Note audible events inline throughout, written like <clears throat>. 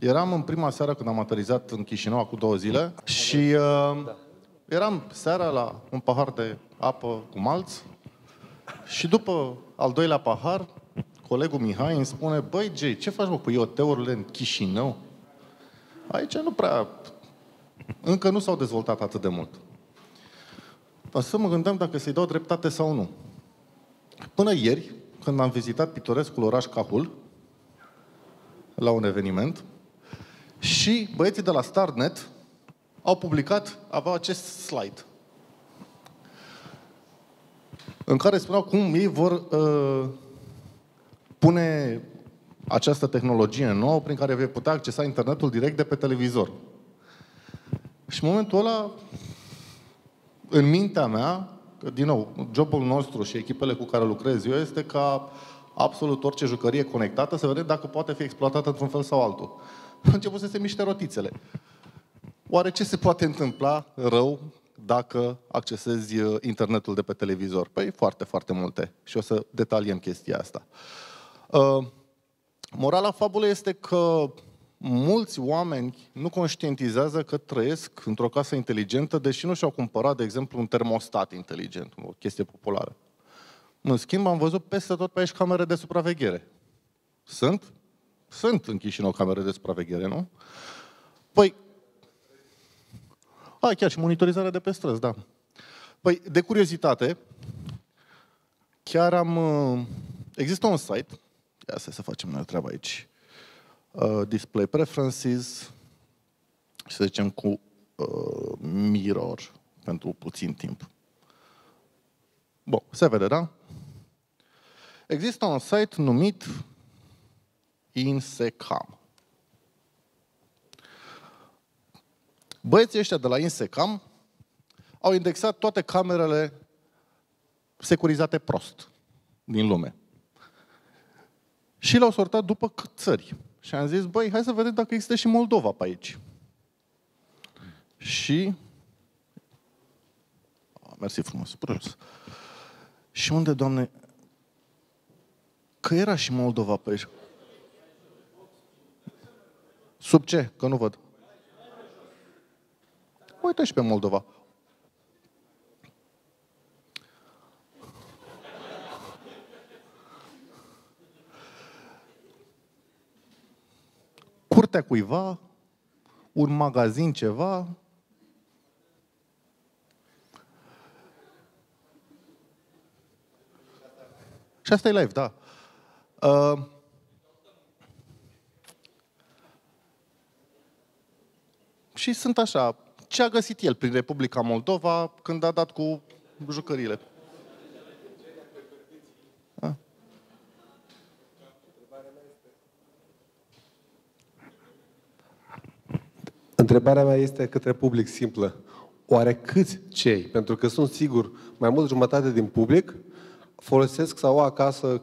Eram în prima seară când am aterizat în Chișinău acum două zile și uh, eram seara la un pahar de apă cu malț și după al doilea pahar, colegul Mihai îmi spune, băi, Jay, ce faci mă cu ioteurile în Chișinău? Aici nu prea... Încă nu s-au dezvoltat atât de mult. Dar să mă gândeam dacă să-i dau dreptate sau nu. Până ieri, când am vizitat pitorescul oraș Cahul, la un eveniment, și băieții de la Starnet au publicat, aveau acest slide, în care spuneau cum ei vor uh, pune această tehnologie nouă prin care vei putea accesa internetul direct de pe televizor. Și în momentul ăla, în mintea mea, că, din nou, jobul nostru și echipele cu care lucrez eu este ca absolut orice jucărie conectată să vedem dacă poate fi exploatată într-un fel sau altul. A <laughs> început să se miște rotițele. Oare ce se poate întâmpla rău dacă accesezi uh, internetul de pe televizor? Păi foarte, foarte multe. Și o să detaliem chestia asta. Uh, morala fabulei este că mulți oameni nu conștientizează că trăiesc într-o casă inteligentă, deși nu și-au cumpărat, de exemplu, un termostat inteligent, o chestie populară. În schimb, am văzut peste tot pe aici camere de supraveghere. Sunt? Sunt în Chișinău camere de supraveghere, nu? Păi, a, chiar și monitorizarea de pe străzi, da. Păi, de curiozitate, chiar am... Uh, există un site, ia să, să facem noi treaba aici, uh, Display Preferences, și să zicem cu uh, Mirror, pentru puțin timp. Bun, se vede, da? Există un site numit Insecam. Băieții ăștia de la Insecam au indexat toate camerele securizate prost din lume. Și le-au sortat după țări. Și am zis, băi, hai să vedem dacă există și Moldova pe aici. Și... Mersi frumos, frumos. Și unde, Doamne, că era și Moldova pe aici. Sub ce? Că nu văd. Uite și pe Moldova. Curtea cuiva, un magazin ceva, Și asta e live, da. Uh, și sunt așa, ce a găsit el prin Republica Moldova când a dat cu jucările. A? Întrebarea mea este către public simplă. Oare câți cei, pentru că sunt sigur mai mult jumătate din public, folosesc sau au acasă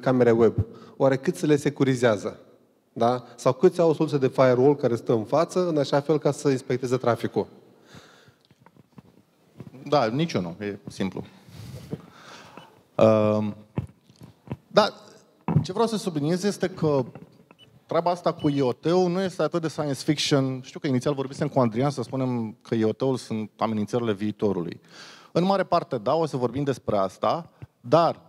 camere web. Oare cât se le securizează? Da? Sau câți au o soluție de firewall care stă în față, în așa fel ca să inspecteze traficul? Da, nici eu nu. E simplu. Uh, da, ce vreau să subliniez este că treaba asta cu IoT-ul nu este atât de science fiction. Știu că inițial vorbisem cu Andrian să spunem că IoT-ul sunt amenințările viitorului. În mare parte, da, o să vorbim despre asta, dar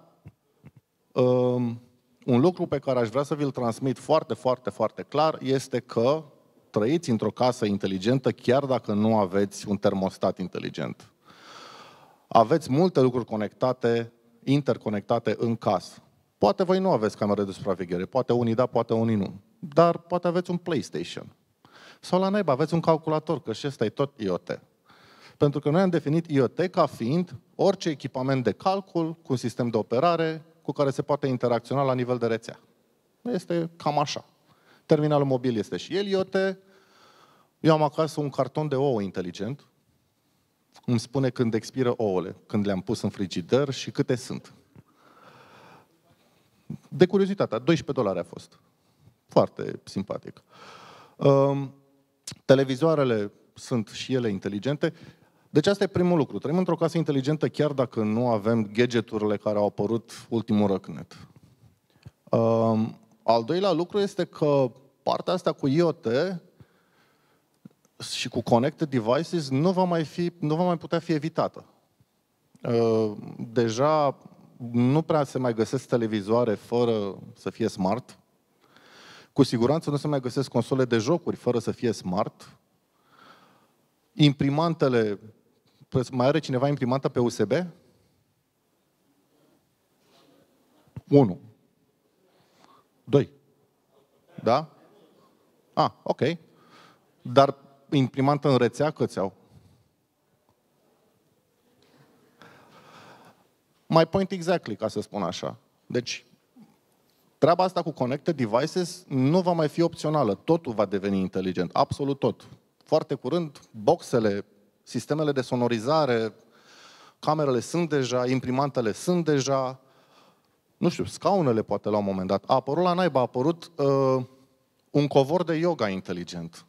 um, un lucru pe care aș vrea să vi-l transmit foarte, foarte, foarte clar este că trăiți într-o casă inteligentă chiar dacă nu aveți un termostat inteligent. Aveți multe lucruri conectate, interconectate în casă. Poate voi nu aveți camere de supraveghere, poate unii da, poate unii nu. Dar poate aveți un PlayStation. Sau la naiba aveți un calculator, că și ăsta e tot IoT. Pentru că noi am definit IoT ca fiind orice echipament de calcul cu un sistem de operare cu care se poate interacționa la nivel de rețea. Este cam așa. Terminalul mobil este și el IoT. Eu am acasă un carton de ouă inteligent. Îmi spune când expiră ouăle, când le-am pus în frigider și câte sunt. De curiozitate, 12 dolari a fost. Foarte simpatic. Um, televizoarele sunt și ele inteligente. Deci asta e primul lucru. Trăim într-o casă inteligentă chiar dacă nu avem gadgeturile care au apărut ultimul răcnet. Uh, al doilea lucru este că partea asta cu IoT și cu connected devices nu va mai, fi, nu va mai putea fi evitată. Uh, deja nu prea se mai găsesc televizoare fără să fie smart. Cu siguranță nu se mai găsesc console de jocuri fără să fie smart. Imprimantele, mai are cineva imprimantă pe USB? 1. 2. Da? Ah, ok. Dar imprimantă în rețea câți au? My point exactly, ca să spun așa. Deci, treaba asta cu connected devices nu va mai fi opțională. Totul va deveni inteligent. Absolut tot. Foarte curând, boxele, sistemele de sonorizare, camerele sunt deja, imprimantele sunt deja, nu știu, scaunele poate la un moment dat. A apărut la naiba, a apărut uh, un covor de yoga inteligent.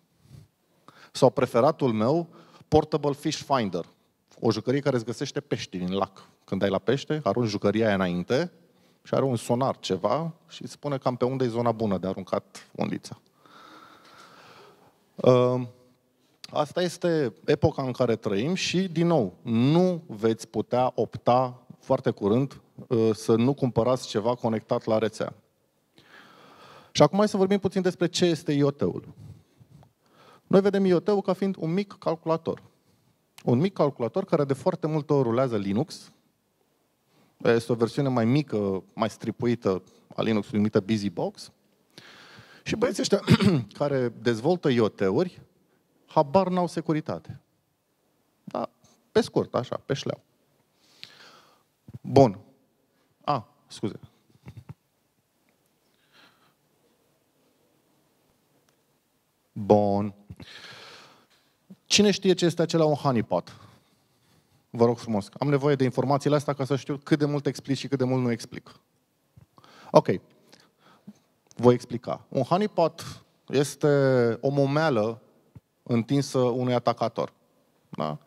Sau preferatul meu, Portable Fish Finder. O jucărie care îți găsește pești din lac. Când ai la pește, arunci jucăria aia înainte și are un sonar ceva și îți spune cam pe unde e zona bună de aruncat undița. Uh, asta este epoca în care trăim și, din nou, nu veți putea opta foarte curând uh, să nu cumpărați ceva conectat la rețea. Și acum hai să vorbim puțin despre ce este IoT-ul. Noi vedem IoT-ul ca fiind un mic calculator. Un mic calculator care de foarte multe ori rulează Linux. Este o versiune mai mică, mai stripuită a Linux-ului numită BusyBox. Și băieții ăștia <clears throat> care dezvoltă IoT-uri, habar n-au securitate. Da, pe scurt, așa, pe șleau. Bun. A, ah, scuze. Bun. Cine știe ce este acela un honeypot? Vă rog frumos. Am nevoie de informațiile astea ca să știu cât de mult explic și cât de mult nu explic. Ok. Voi explica. Un honeypot este o momeală întinsă unui atacator. Da?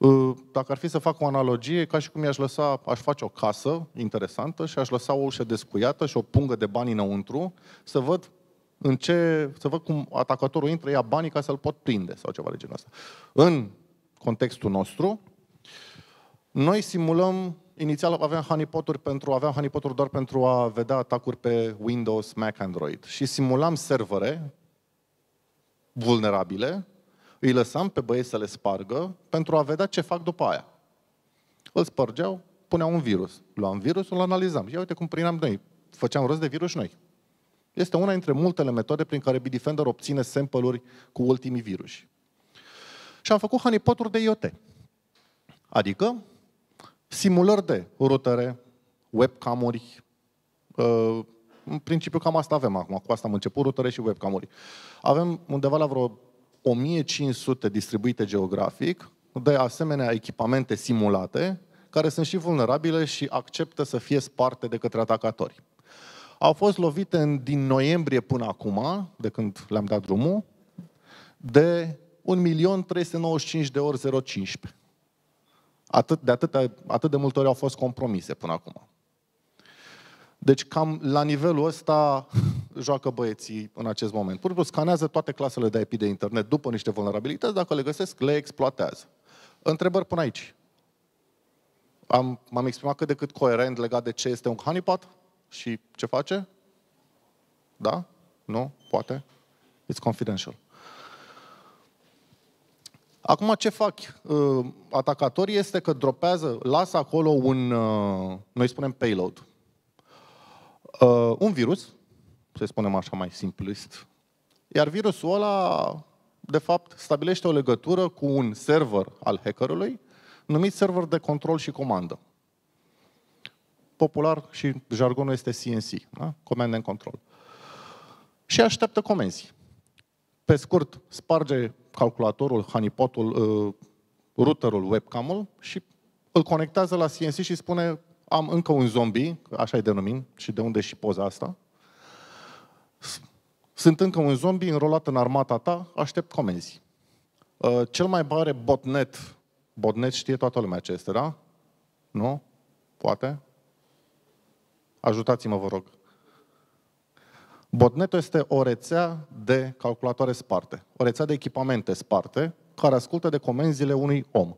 Ă, dacă ar fi să fac o analogie, ca și cum i-aș lăsa, aș face o casă interesantă și aș lăsa o ușă descuiată și o pungă de bani înăuntru, să văd în ce, să văd cum atacatorul intră, ia banii ca să-l pot prinde sau ceva de genul ăsta. În contextul nostru, noi simulăm, inițial aveam honeypot pentru, aveam honeypot doar pentru a vedea atacuri pe Windows, Mac, Android. Și simulam servere vulnerabile, îi lăsam pe băieți să le spargă pentru a vedea ce fac după aia. Îl spărgeau, puneau un virus. Luam virusul, îl analizam. Ia uite cum prineam noi. Făceam rost de virus noi. Este una dintre multele metode prin care Bitdefender obține sample-uri cu ultimii virus. Și am făcut honeypot de IoT. Adică simulări de rutere, webcam-uri, uh, în principiu cam asta avem acum, cu asta am început, rutere și webcam-uri. Avem undeva la vreo 1500 distribuite geografic de asemenea echipamente simulate, care sunt și vulnerabile și acceptă să fie sparte de către atacatori au fost lovite în, din noiembrie până acum, de când le-am dat drumul, de 1.395 de ori 0,15. Atât de, atât, atât de multe ori au fost compromise până acum. Deci cam la nivelul ăsta <laughs> joacă băieții în acest moment. Pur și simplu scanează toate clasele de IP de internet după niște vulnerabilități, dacă le găsesc, le exploatează. Întrebări până aici. Am, m-am exprimat cât de cât coerent legat de ce este un honeypot? Și ce face? Da? Nu? Poate? It's confidential. Acum ce fac uh, atacatorii este că dropează, lasă acolo un, uh, noi spunem payload, uh, un virus, să spunem așa mai simplist, iar virusul ăla, de fapt, stabilește o legătură cu un server al hackerului, numit server de control și comandă popular și jargonul este CNC, da? Command and Control. Și așteaptă comenzi. Pe scurt, sparge calculatorul, honeypotul, uh, routerul, webcam-ul și îl conectează la CNC și spune am încă un zombie, așa-i denumim, și de unde și poza asta. Sunt încă un zombie înrolat în armata ta, aștept comenzi. Uh, cel mai mare botnet, botnet știe toată lumea ce este, da? Nu? Poate? Ajutați-mă, vă rog. Botnetul este o rețea de calculatoare sparte, o rețea de echipamente sparte, care ascultă de comenzile unui om.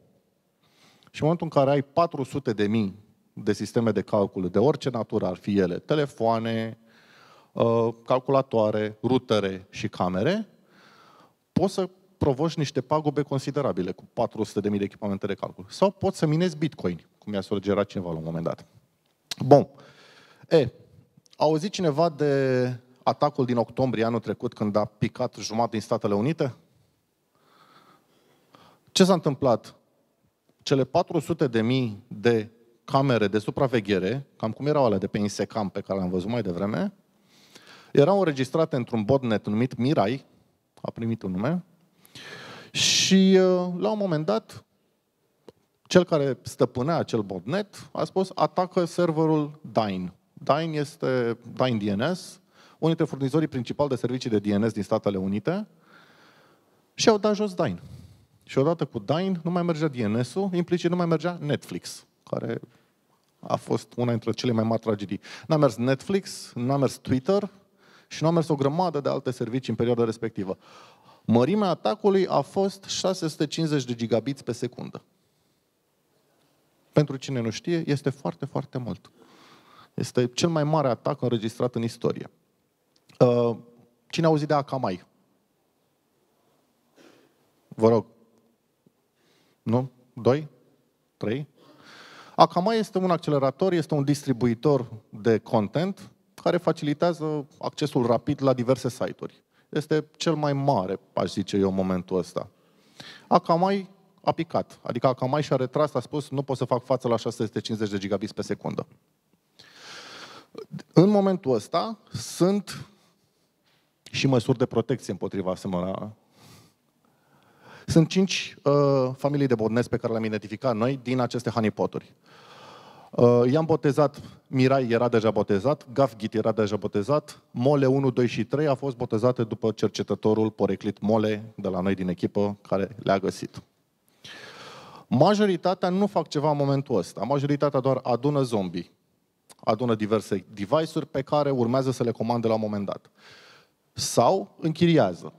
Și în momentul în care ai 400 de mii de sisteme de calcul, de orice natură ar fi ele, telefoane, uh, calculatoare, rutere și camere, poți să provoci niște pagube considerabile cu 400 de mii de echipamente de calcul. Sau poți să minezi bitcoin, cum mi-a sugerat cineva la un moment dat. Bun. E, a auzit cineva de atacul din octombrie anul trecut când a picat jumătate din Statele Unite? Ce s-a întâmplat? Cele 400 de mii de camere de supraveghere, cam cum erau alea de pe Insecam pe care le-am văzut mai devreme, erau înregistrate într-un botnet numit Mirai, a primit un nume, și uh, la un moment dat, cel care stăpânea acel botnet a spus atacă serverul Dyn. Dyn este Dyn DNS, unul dintre furnizorii principali de servicii de DNS din Statele Unite, și au dat jos Dyn. Și odată cu Dyn nu mai mergea DNS-ul, implicit nu mai mergea Netflix, care a fost una dintre cele mai mari tragedii. N-a mers Netflix, n-a mers Twitter și n-a mers o grămadă de alte servicii în perioada respectivă. Mărimea atacului a fost 650 de gigabits pe secundă. Pentru cine nu știe, este foarte, foarte mult. Este cel mai mare atac înregistrat în istorie. Uh, cine a auzit de Akamai? Vă rog. Nu? Doi? Trei? Akamai este un accelerator, este un distribuitor de content care facilitează accesul rapid la diverse site-uri. Este cel mai mare, aș zice eu, în momentul ăsta. Akamai a picat. Adică Akamai și-a retras, a spus, nu pot să fac față la 650 de gigabits pe secundă. În momentul ăsta sunt și măsuri de protecție împotriva asemenea. Sunt cinci uh, familii de botnezi pe care le-am identificat noi din aceste honeypoturi. Uh, i-am botezat, Mirai era deja botezat, Gafgit era deja botezat, Mole 1, 2 și 3 a fost botezate după cercetătorul poreclit Mole de la noi din echipă care le-a găsit. Majoritatea nu fac ceva în momentul ăsta. Majoritatea doar adună zombie. Adună diverse device-uri pe care urmează să le comande la un moment dat. Sau închiriază.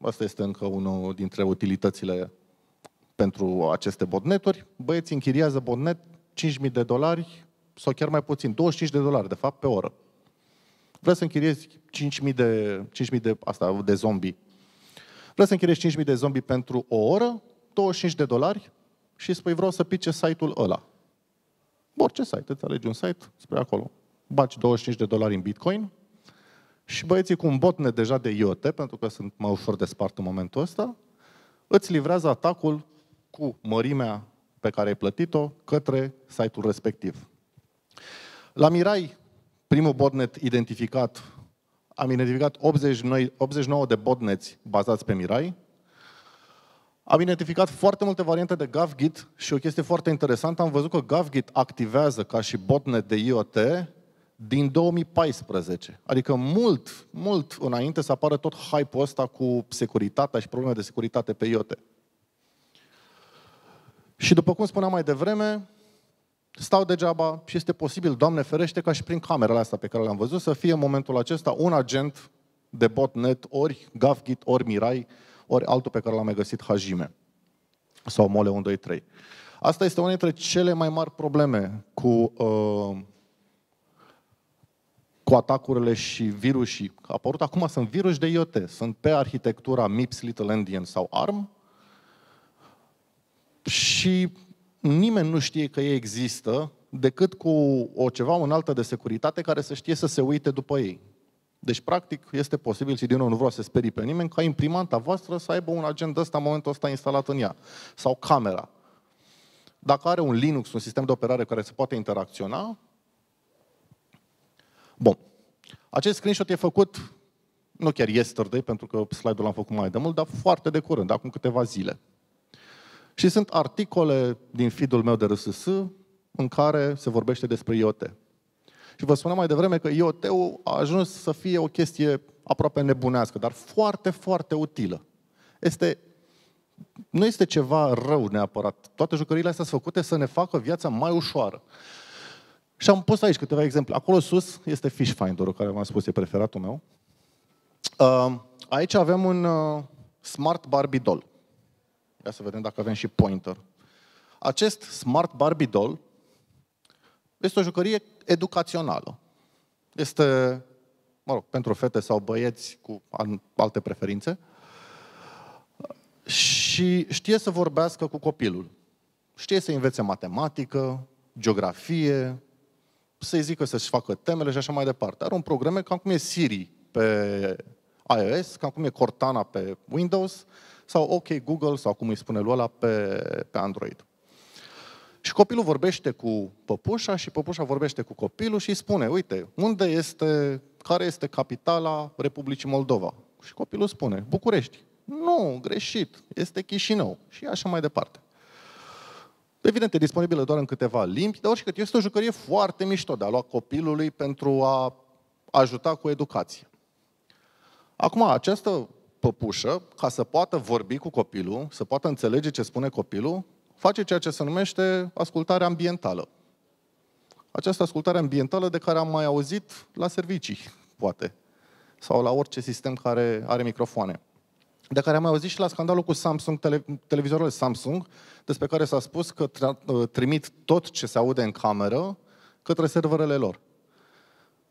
Asta este încă unul dintre utilitățile pentru aceste botneturi. Băieții închiriază botnet 5.000 de dolari sau chiar mai puțin, 25 de dolari, de fapt, pe oră. Vreți să închiriezi 5.000 de, 5.000 de, asta, de zombie. Vreți să închiriezi 5.000 de zombie pentru o oră, 25 de dolari și spui vreau să pice site-ul ăla. Orice site, îți alegi un site, spre acolo. Baci 25 de dolari în Bitcoin și băieții cu un botnet deja de IoT, pentru că sunt mai ușor de spart în momentul ăsta, îți livrează atacul cu mărimea pe care ai plătit-o către site-ul respectiv. La Mirai, primul botnet identificat, am identificat 89 de botnets bazați pe Mirai. Am identificat foarte multe variante de GovGit și o chestie foarte interesantă, am văzut că GovGit activează ca și botnet de IoT din 2014. Adică mult, mult înainte să apară tot hype-ul ăsta cu securitatea și probleme de securitate pe IoT. Și după cum spuneam mai devreme, stau degeaba și este posibil, Doamne ferește, ca și prin camerele astea pe care le-am văzut, să fie în momentul acesta un agent de botnet, ori GovGit, ori Mirai, ori altul pe care l-am mai găsit, Hajime sau Mole 1, 2, 3. Asta este una dintre cele mai mari probleme cu, uh, cu atacurile și virusii. A apărut acum sunt virus de IoT, sunt pe arhitectura MIPS, Little Endian sau ARM, și nimeni nu știe că ei există decât cu o ceva înaltă de securitate care să știe să se uite după ei. Deci, practic, este posibil, și din nou nu vreau să sperii pe nimeni, ca imprimanta voastră să aibă un agent ăsta în momentul ăsta instalat în ea. Sau camera. Dacă are un Linux, un sistem de operare care se poate interacționa, bun. Acest screenshot e făcut, nu chiar yesterday, pentru că slide-ul l-am făcut mai de mult, dar foarte de curând, acum câteva zile. Și sunt articole din feed-ul meu de RSS în care se vorbește despre IoT. Și vă spuneam mai devreme că IoT-ul a ajuns să fie o chestie aproape nebunească, dar foarte, foarte utilă. Este, nu este ceva rău neapărat. Toate jucăriile astea sunt făcute să ne facă viața mai ușoară. Și am pus aici câteva exemple. Acolo sus este Fish Finder-ul, care v-am spus e preferatul meu. Uh, aici avem un uh, Smart Barbie Doll. Ia să vedem dacă avem și pointer. Acest Smart Barbie Doll este o jucărie educațională. Este, mă rog, pentru fete sau băieți cu alte preferințe. Și știe să vorbească cu copilul. Știe să învețe matematică, geografie, să-i zică să-și facă temele și așa mai departe. Are un program cam cum e Siri pe iOS, cam cum e Cortana pe Windows, sau OK Google, sau cum îi spune lui ăla, pe, pe Android. Și copilul vorbește cu păpușa și păpușa vorbește cu copilul și îi spune, uite, unde este, care este capitala Republicii Moldova? Și copilul spune, București. Nu, greșit, este Chișinău. Și așa mai departe. Evident, e disponibilă doar în câteva limbi, dar oricât este o jucărie foarte mișto de a lua copilului pentru a ajuta cu educație. Acum, această păpușă, ca să poată vorbi cu copilul, să poată înțelege ce spune copilul, face ceea ce se numește ascultare ambientală. Această ascultare ambientală de care am mai auzit la servicii, poate, sau la orice sistem care are microfoane. De care am mai auzit și la scandalul cu Samsung, tele, televizorul Samsung, despre care s-a spus că uh, trimit tot ce se aude în cameră către serverele lor.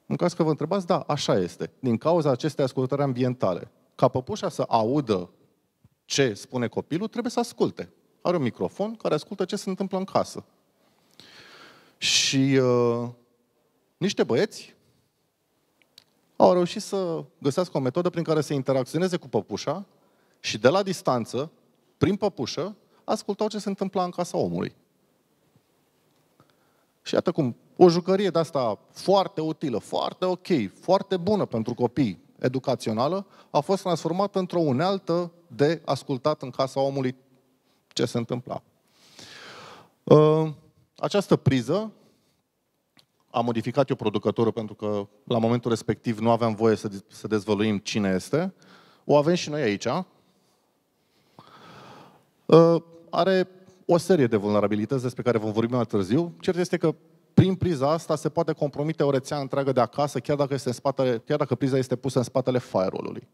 În caz că vă întrebați, da, așa este. Din cauza acestei ascultări ambientale. Ca păpușa să audă ce spune copilul, trebuie să asculte. Are un microfon care ascultă ce se întâmplă în casă. Și uh, niște băieți au reușit să găsească o metodă prin care să interacționeze cu păpușa și de la distanță, prin păpușă, ascultau ce se întâmpla în casa omului. Și iată cum o jucărie de asta foarte utilă, foarte ok, foarte bună pentru copii, educațională, a fost transformată într-o unealtă de ascultat în casa omului ce se întâmpla. Uh, această priză a modificat eu producătorul pentru că la momentul respectiv nu aveam voie să, să dezvăluim cine este. O avem și noi aici. Uh, are o serie de vulnerabilități despre care vom vorbi mai târziu. Cert este că prin priza asta se poate compromite o rețea întreagă de acasă, chiar dacă, este în spatele, chiar dacă priza este pusă în spatele firewall-ului.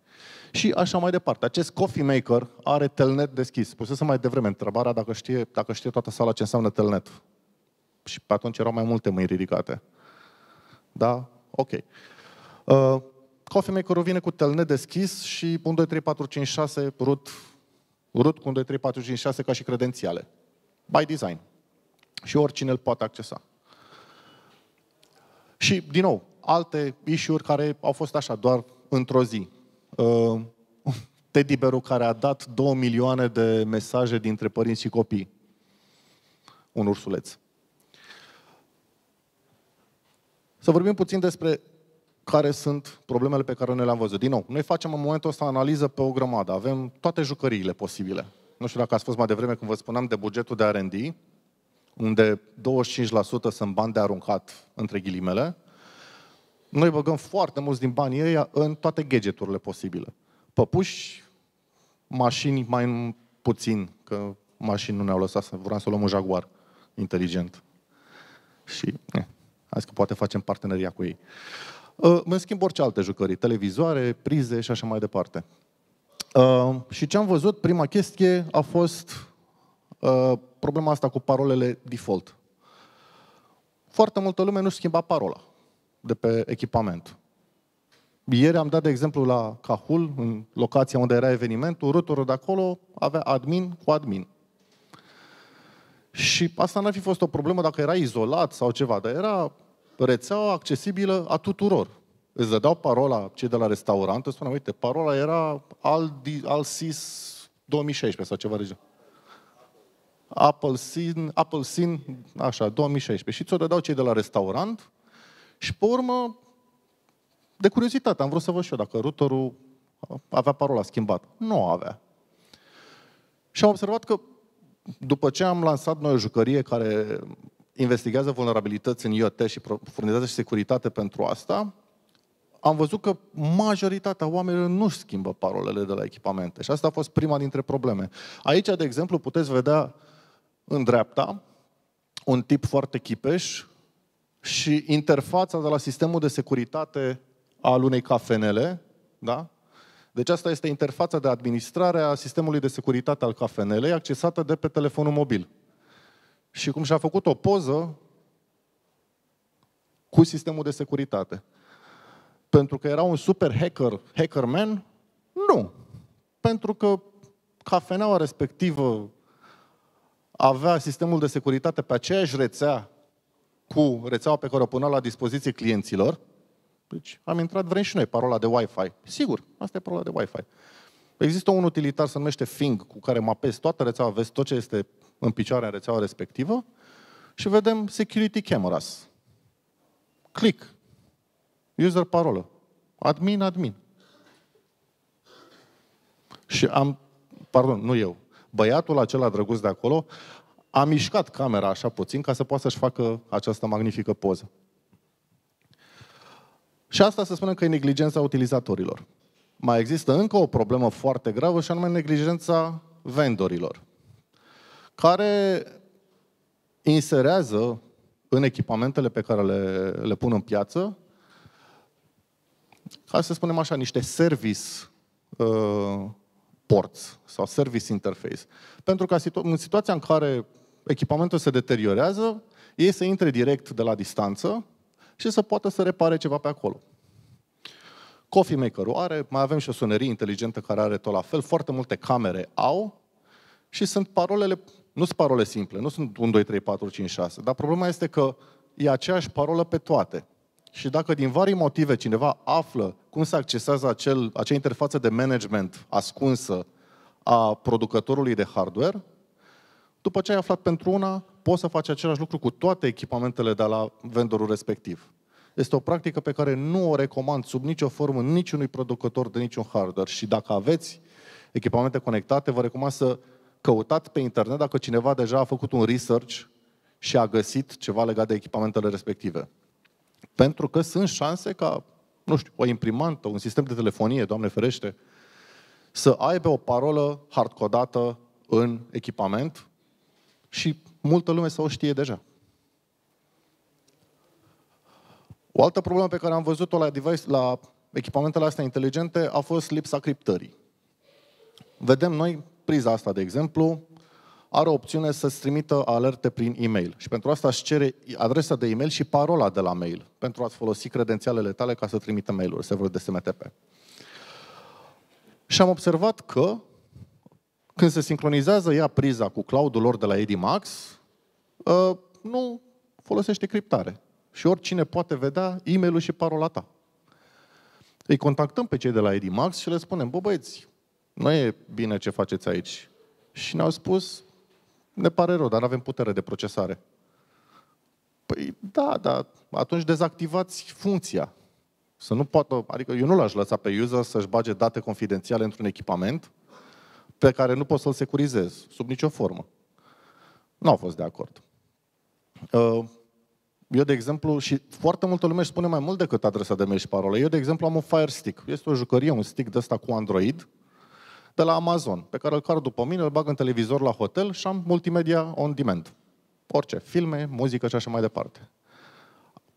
Și așa mai departe. Acest coffee maker are telnet deschis. Pusesem mai devreme întrebarea dacă știe, dacă știe toată sala ce înseamnă telnet. Și pe atunci erau mai multe mâini ridicate. Da? Ok. Uh, coffee maker vine cu telnet deschis și 1, 2, 3, 4, 5, 6 root, root cu 1, 2, 3, 4, 5, 6 ca și credențiale. By design. Și oricine îl poate accesa. Și, din nou, alte issue care au fost așa, doar într-o zi. Uh, Teddy Beru care a dat două milioane de mesaje dintre părinți și copii. Un ursuleț. Să vorbim puțin despre care sunt problemele pe care noi le-am văzut. Din nou, noi facem în momentul ăsta analiză pe o grămadă. Avem toate jucăriile posibile. Nu știu dacă ați fost mai devreme când vă spuneam de bugetul de R&D, unde 25% sunt bani de aruncat, între ghilimele, noi băgăm foarte mulți din banii ăia în toate gadgeturile posibile. Păpuși, mașini mai puțin, că mașini nu ne-au lăsat, să vreau să luăm un Jaguar inteligent. Și, eh, hai că poate facem parteneria cu ei. Uh, în schimb, orice alte jucării, televizoare, prize și așa mai departe. Uh, și ce am văzut, prima chestie a fost uh, problema asta cu parolele default. Foarte multă lume nu schimba parola de pe echipament. Ieri am dat de exemplu la Cahul, în locația unde era evenimentul, routerul de acolo avea admin cu admin. Și asta n-ar fi fost o problemă dacă era izolat sau ceva, dar era rețeaua accesibilă a tuturor. Îți dădeau parola cei de la restaurant, îți spuneam, uite, parola era al, al SIS 2016 sau ceva de genul. Apple Sin, Apple Sin, așa, 2016. Și ți-o dădeau cei de la restaurant și pe urmă, de curiozitate, am vrut să văd și eu dacă routerul avea parola schimbat. Nu avea. Și am observat că după ce am lansat noi o jucărie care investigează vulnerabilități în IoT și furnizează și securitate pentru asta, am văzut că majoritatea oamenilor nu schimbă parolele de la echipamente. Și asta a fost prima dintre probleme. Aici, de exemplu, puteți vedea în dreapta un tip foarte chipeș și interfața de la sistemul de securitate al unei cafenele, da? Deci asta este interfața de administrare a sistemului de securitate al cafenelei, accesată de pe telefonul mobil. Și cum și-a făcut o poză cu sistemul de securitate. Pentru că era un super hacker, hackerman? Nu. Pentru că cafeneaua respectivă avea sistemul de securitate pe aceeași rețea cu rețeaua pe care o punea la dispoziție clienților. Deci am intrat, vrem și noi parola de Wi-Fi. Sigur, asta e parola de Wi-Fi. Există un utilitar, se numește Fing, cu care mapezi toată rețeaua, vezi tot ce este în picioare în rețeaua respectivă și vedem security cameras. Click. User parolă. Admin, admin. Și am, pardon, nu eu, băiatul acela drăguț de acolo a mișcat camera așa puțin ca să poată să-și facă această magnifică poză. Și asta se spune că e neglijența utilizatorilor. Mai există încă o problemă foarte gravă și anume neglijența vendorilor, care inserează în echipamentele pe care le, le pun în piață, ca să spunem așa, niște service uh, ports sau service interface. Pentru că în situația în care echipamentul se deteriorează, ei să intre direct de la distanță și să poată să repare ceva pe acolo. Coffee Maker-ul are, mai avem și o sonerie inteligentă care are tot la fel, foarte multe camere au și sunt parolele, nu sunt parole simple, nu sunt 1, 2, 3, 4, 5, 6, dar problema este că e aceeași parolă pe toate. Și dacă din vari motive cineva află cum se accesează acel, acea interfață de management ascunsă a producătorului de hardware, după ce ai aflat pentru una, poți să faci același lucru cu toate echipamentele de la vendorul respectiv. Este o practică pe care nu o recomand sub nicio formă niciunui producător de niciun hardware. Și dacă aveți echipamente conectate, vă recomand să căutați pe internet dacă cineva deja a făcut un research și a găsit ceva legat de echipamentele respective. Pentru că sunt șanse ca, nu știu, o imprimantă, un sistem de telefonie, Doamne ferește, să aibă o parolă hardcodată în echipament și multă lume să o știe deja. O altă problemă pe care am văzut-o la, device, la echipamentele astea inteligente a fost lipsa criptării. Vedem noi priza asta, de exemplu, are o opțiune să-ți trimită alerte prin e-mail. Și pentru asta își cere adresa de e-mail și parola de la mail, pentru a-ți folosi credențialele tale ca să trimită mail-uri, serverul de SMTP. Și am observat că când se sincronizează ea priza cu cloud-ul lor de la Edimax, ă, nu folosește criptare. Și oricine poate vedea e mail și parola ta. Îi contactăm pe cei de la Edimax și le spunem, bă băieți, nu e bine ce faceți aici. Și ne-au spus, ne pare rău, dar nu avem putere de procesare. Păi da, dar atunci dezactivați funcția. Să nu poată, adică eu nu l-aș lăsa pe user să-și bage date confidențiale într-un echipament pe care nu pot să-l securizez, sub nicio formă. Nu au fost de acord. Uh, eu, de exemplu, și foarte multă lume își spune mai mult decât adresa de mail și parolă. Eu, de exemplu, am un Fire Stick. Este o jucărie, un stick de ăsta cu Android, de la Amazon, pe care îl car după mine, îl bag în televizor la hotel și am multimedia on demand. Orice, filme, muzică și așa mai departe.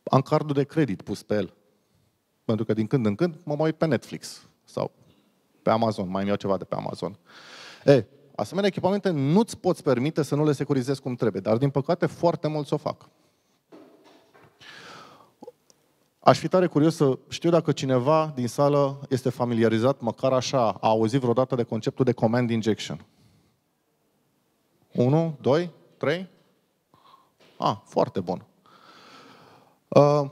Am cardul de credit pus pe el. Pentru că din când în când mă mai uit pe Netflix sau pe Amazon, mai îmi iau ceva de pe Amazon. E, asemenea echipamente nu-ți poți permite să nu le securizezi cum trebuie, dar din păcate foarte mulți o fac. Aș fi tare curios să știu dacă cineva din sală este familiarizat, măcar așa, a auzit vreodată de conceptul de command injection. 1, 2, 3? Ah, foarte bun. Uh,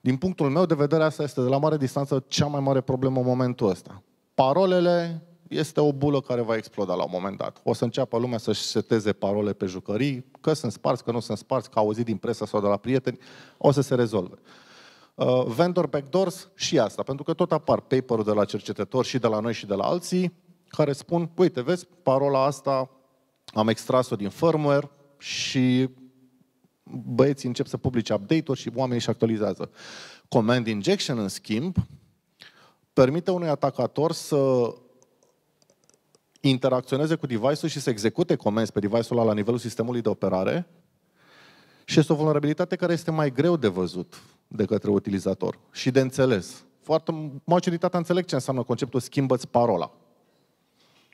din punctul meu de vedere, asta este de la mare distanță cea mai mare problemă în momentul ăsta. Parolele este o bulă care va exploda la un moment dat. O să înceapă lumea să-și seteze parole pe jucării, că sunt sparți, că nu sunt sparți, că au auzit din presă sau de la prieteni, o să se rezolve. Uh, vendor backdoors și asta, pentru că tot apar paper-ul de la cercetători și de la noi și de la alții, care spun, uite, vezi, parola asta am extras-o din firmware și băieții încep să publice update-uri și oamenii își actualizează. Command injection, în schimb, permite unui atacator să interacționeze cu device-ul și să execute comenzi pe device-ul ăla la nivelul sistemului de operare și este o vulnerabilitate care este mai greu de văzut de către utilizator și de înțeles. foarte, majoritatea înțeleg ce înseamnă conceptul schimbă-ți parola.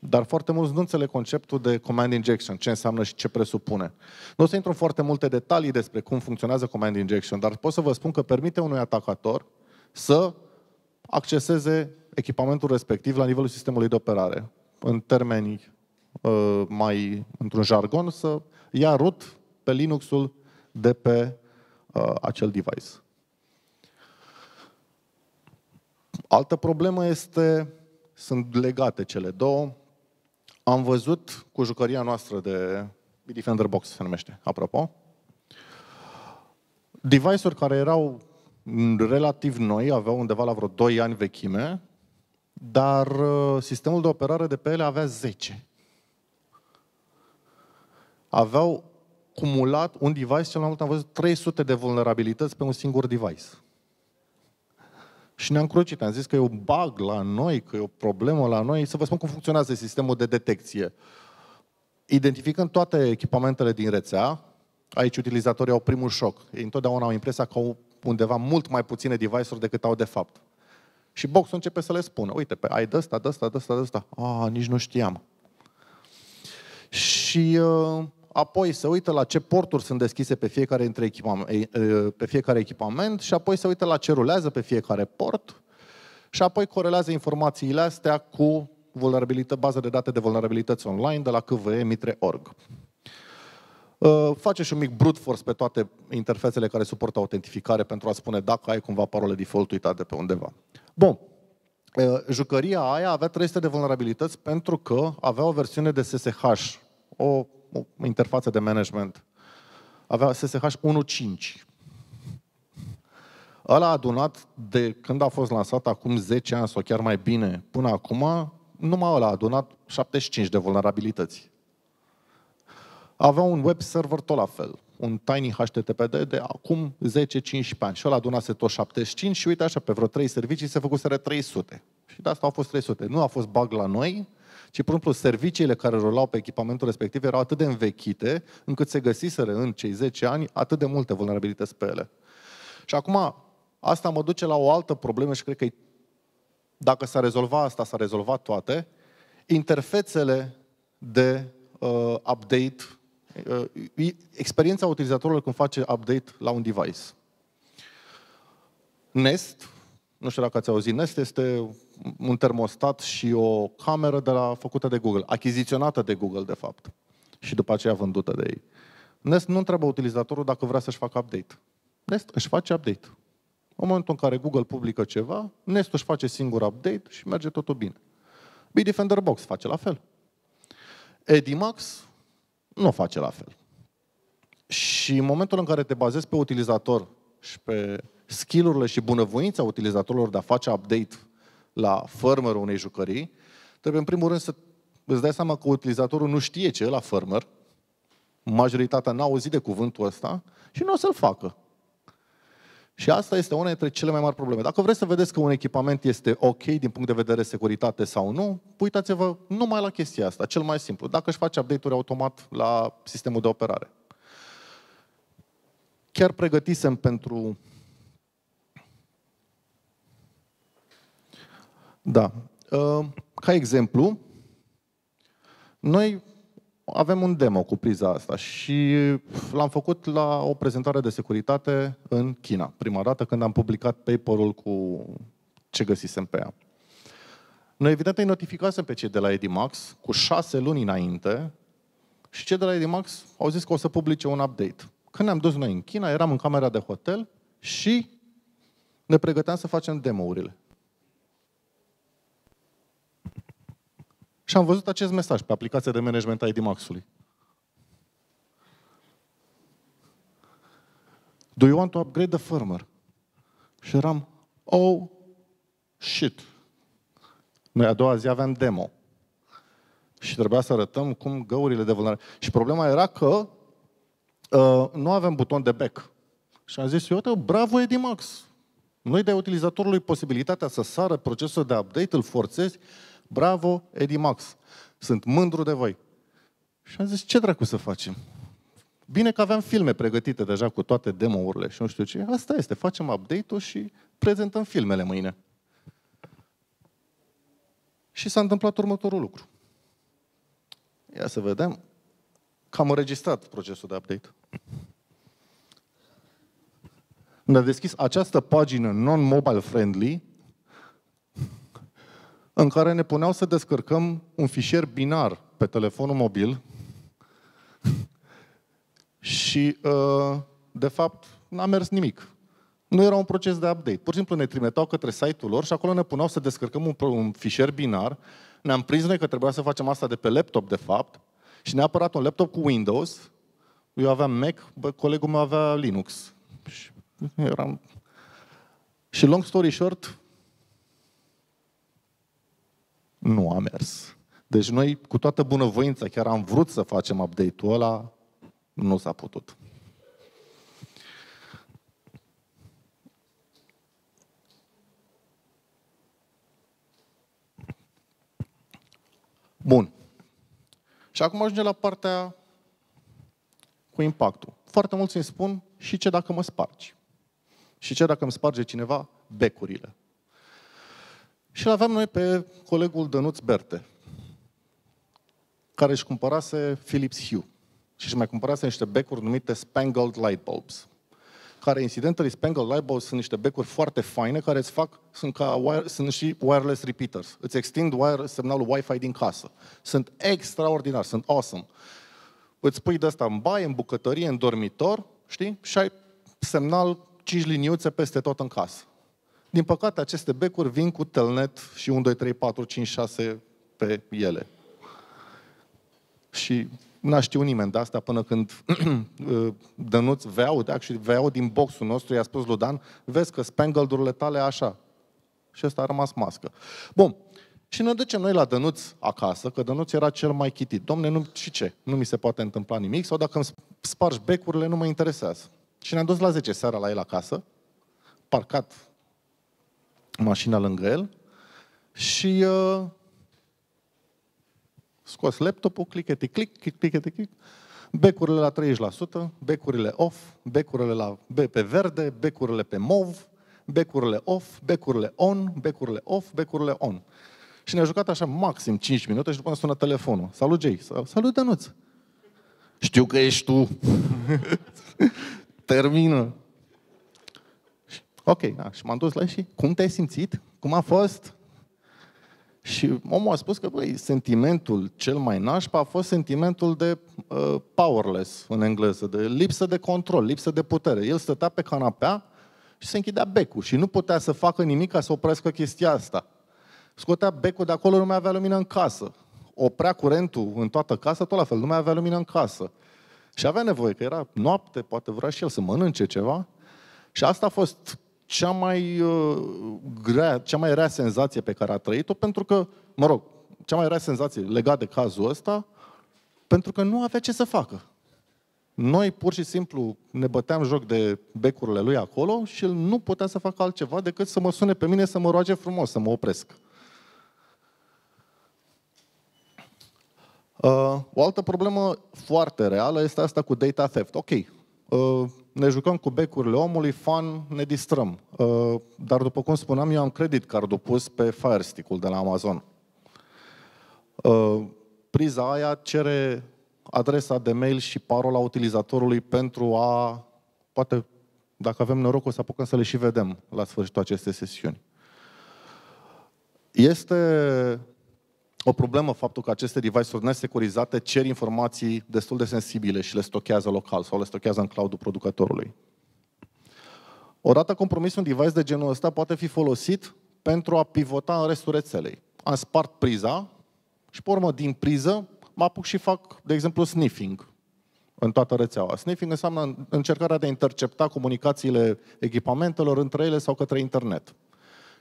Dar foarte mulți nu înțeleg conceptul de command injection, ce înseamnă și ce presupune. Nu o să intru în foarte multe detalii despre cum funcționează command injection, dar pot să vă spun că permite unui atacator să acceseze echipamentul respectiv la nivelul sistemului de operare. În termeni uh, mai, într-un jargon, să ia root pe Linuxul de pe uh, acel device. Altă problemă este, sunt legate cele două. Am văzut cu jucăria noastră de Defender Box, se numește, apropo, device-uri care erau relativ noi, aveau undeva la vreo 2 ani vechime, dar uh, sistemul de operare de pe ele avea 10. Aveau cumulat un device, cel mai mult am văzut 300 de vulnerabilități pe un singur device. Și ne-am crucit, am zis că e un bug la noi, că e o problemă la noi. Să vă spun cum funcționează sistemul de detecție. Identificând toate echipamentele din rețea, aici utilizatorii au primul șoc. Ei întotdeauna au impresia că au undeva mult mai puține device-uri decât au de fapt. Și boxul începe să le spună, uite, pe, ai de ăsta, de ăsta, de ăsta, de ăsta. Ah, nici nu știam. Și uh, apoi se uită la ce porturi sunt deschise pe fiecare, între echipament, pe fiecare echipament și apoi se uită la ce rulează pe fiecare port și apoi corelează informațiile astea cu vulnerabilitate, bază de date de vulnerabilități online de la KVE Mitre.org. Uh, face și un mic brute force pe toate interfețele care suportă autentificare pentru a spune dacă ai cumva parole default uitate pe undeva. Bun. Uh, jucăria aia avea 300 de vulnerabilități pentru că avea o versiune de SSH, o o interfață de management. Avea SSH 1.5. Ăla a adunat de când a fost lansat acum 10 ani sau chiar mai bine până acum, numai ăla a adunat 75 de vulnerabilități. Avea un web server tot la fel, un tiny HTTPD de acum 10-15 ani și ăla adunase tot 75 și uite așa, pe vreo 3 servicii se făcuseră 300. Și de asta au fost 300. Nu a fost bug la noi, ci pur și simplu serviciile care rulau pe echipamentul respectiv erau atât de învechite, încât se găsiseră în cei 10 ani atât de multe vulnerabilități pe ele. Și acum, asta mă duce la o altă problemă și cred că dacă s-a rezolvat asta, s-a rezolvat toate, interfețele de uh, update, uh, experiența utilizatorului când face update la un device. Nest, nu știu dacă ați auzit, Nest este un termostat și o cameră de la, făcută de Google, achiziționată de Google, de fapt, și după aceea vândută de ei. Nest nu întreabă utilizatorul dacă vrea să-și facă update. Nest își face update. În momentul în care Google publică ceva, Nest își face singur update și merge totul bine. Bitdefender Box face la fel. Edimax nu face la fel. Și în momentul în care te bazezi pe utilizator și pe skillurile și bunăvoința utilizatorilor de a face update la firmware unei jucării, trebuie în primul rând să îți dai seama că utilizatorul nu știe ce e la firmware, majoritatea n-a auzit de cuvântul ăsta și nu o să-l facă. Și asta este una dintre cele mai mari probleme. Dacă vreți să vedeți că un echipament este ok din punct de vedere securitate sau nu, uitați-vă numai la chestia asta, cel mai simplu. Dacă își face update-uri automat la sistemul de operare. Chiar pregătisem pentru Da. Uh, ca exemplu, noi avem un demo cu priza asta și l-am făcut la o prezentare de securitate în China, prima dată când am publicat paperul cu ce găsisem pe ea. Noi evident îi notificasem pe cei de la Edimax cu șase luni înainte și cei de la Edimax au zis că o să publice un update. Când ne-am dus noi în China, eram în camera de hotel și ne pregăteam să facem demo-urile. Și am văzut acest mesaj pe aplicația de management a Edimax-ului. Do you want to upgrade the firmware? Și eram, oh, shit. Noi a doua zi aveam demo. Și trebuia să arătăm cum găurile de vânare. Și problema era că uh, nu avem buton de back. Și am zis, uite, bravo Edimax. Nu-i dai utilizatorului posibilitatea să sară procesul de update, îl forțezi Bravo, Edimax! Sunt mândru de voi. Și am zis, ce dracu să facem? Bine că aveam filme pregătite deja cu toate demo-urile și nu știu ce. Asta este, facem update-ul și prezentăm filmele mâine. Și s-a întâmplat următorul lucru. Ia să vedem că am înregistrat procesul de update. Ne-a deschis această pagină non-mobile friendly în care ne puneau să descărcăm un fișier binar pe telefonul mobil <laughs> și, uh, de fapt, n-a mers nimic. Nu era un proces de update. Pur și simplu ne trimiteau către site-ul lor și acolo ne puneau să descărcăm un, un fișier binar. Ne-am prins noi că trebuia să facem asta de pe laptop, de fapt, și neapărat un laptop cu Windows. Eu aveam Mac, bă, colegul meu avea Linux. Și eram... Și long story short, nu a mers. Deci noi, cu toată bunăvoința, chiar am vrut să facem update-ul ăla, nu s-a putut. Bun. Și acum ajunge la partea cu impactul. Foarte mulți îmi spun, și ce dacă mă spargi? Și ce dacă îmi sparge cineva becurile? Și îl aveam noi pe colegul Dănuț Berte, care își cumpărase Philips Hue și își mai cumpărase niște becuri numite Spangled Light Bulbs care incidentally Spangled Light Bulbs sunt niște becuri foarte faine care îți fac, sunt, ca wire, sunt și wireless repeaters. Îți extind wire, semnalul Wi-Fi din casă. Sunt extraordinar, sunt awesome. Îți pui de asta în baie, în bucătărie, în dormitor, știi? Și ai semnal 5 liniuțe peste tot în casă. Din păcate, aceste becuri vin cu telnet și 1, 2, 3, 4, 5, 6 pe ele. Și n-a știut nimeni de asta până când <clears throat> Dănuț Veaud, actually Veaud din boxul nostru i-a spus lui Dan, vezi că spangled tale așa. Și ăsta a rămas mască. Bun. Și ne ducem noi la Dănuț acasă, că Dănuț era cel mai chitit. Domne, nu, și ce? Nu mi se poate întâmpla nimic? Sau dacă îmi spargi becurile, nu mă interesează. Și ne-am dus la 10 seara la el acasă, parcat mașina lângă el și uh, scos laptopul, clickety click, clickety click, becurile la 30%, becurile off, becurile la pe verde, becurile pe mov, becurile off, becurile on, becurile off, becurile on. Și ne-a jucat așa maxim 5 minute și după ne sună telefonul. Salut, Jay. Salut, Dănuț. Știu că ești tu. <laughs> Termină. Ok, da. Și m-am dus la și cum te-ai simțit? Cum a fost? Și omul a spus că, băi, sentimentul cel mai nașpa a fost sentimentul de uh, powerless, în engleză, de lipsă de control, lipsă de putere. El stătea pe canapea și se închidea becul și nu putea să facă nimic ca să oprească chestia asta. Scotea becul de acolo, nu mai avea lumină în casă. Oprea curentul în toată casa, tot la fel, nu mai avea lumină în casă. Și avea nevoie, că era noapte, poate vrea și el să mănânce ceva. Și asta a fost cea mai, uh, grea, cea mai rea senzație pe care a trăit-o, pentru că, mă rog, cea mai rea senzație legată de cazul ăsta, pentru că nu avea ce să facă. Noi pur și simplu ne băteam joc de becurile lui acolo și el nu putea să facă altceva decât să mă sune pe mine să mă roage frumos, să mă opresc. Uh, o altă problemă foarte reală este asta cu data theft. Ok, uh, ne jucăm cu becurile omului, fan, ne distrăm. Uh, dar după cum spuneam, eu am credit cardul pus pe Fire Stick-ul de la Amazon. Uh, priza aia cere adresa de mail și parola utilizatorului pentru a, poate, dacă avem noroc, o să apucăm să le și vedem la sfârșitul acestei sesiuni. Este o problemă faptul că aceste device-uri nesecurizate cer informații destul de sensibile și le stochează local sau le stochează în cloudul producătorului. Odată compromis un device de genul ăsta poate fi folosit pentru a pivota în restul rețelei. Am spart priza și, pe urmă, din priză, mă apuc și fac, de exemplu, sniffing în toată rețeaua. Sniffing înseamnă încercarea de a intercepta comunicațiile echipamentelor între ele sau către internet.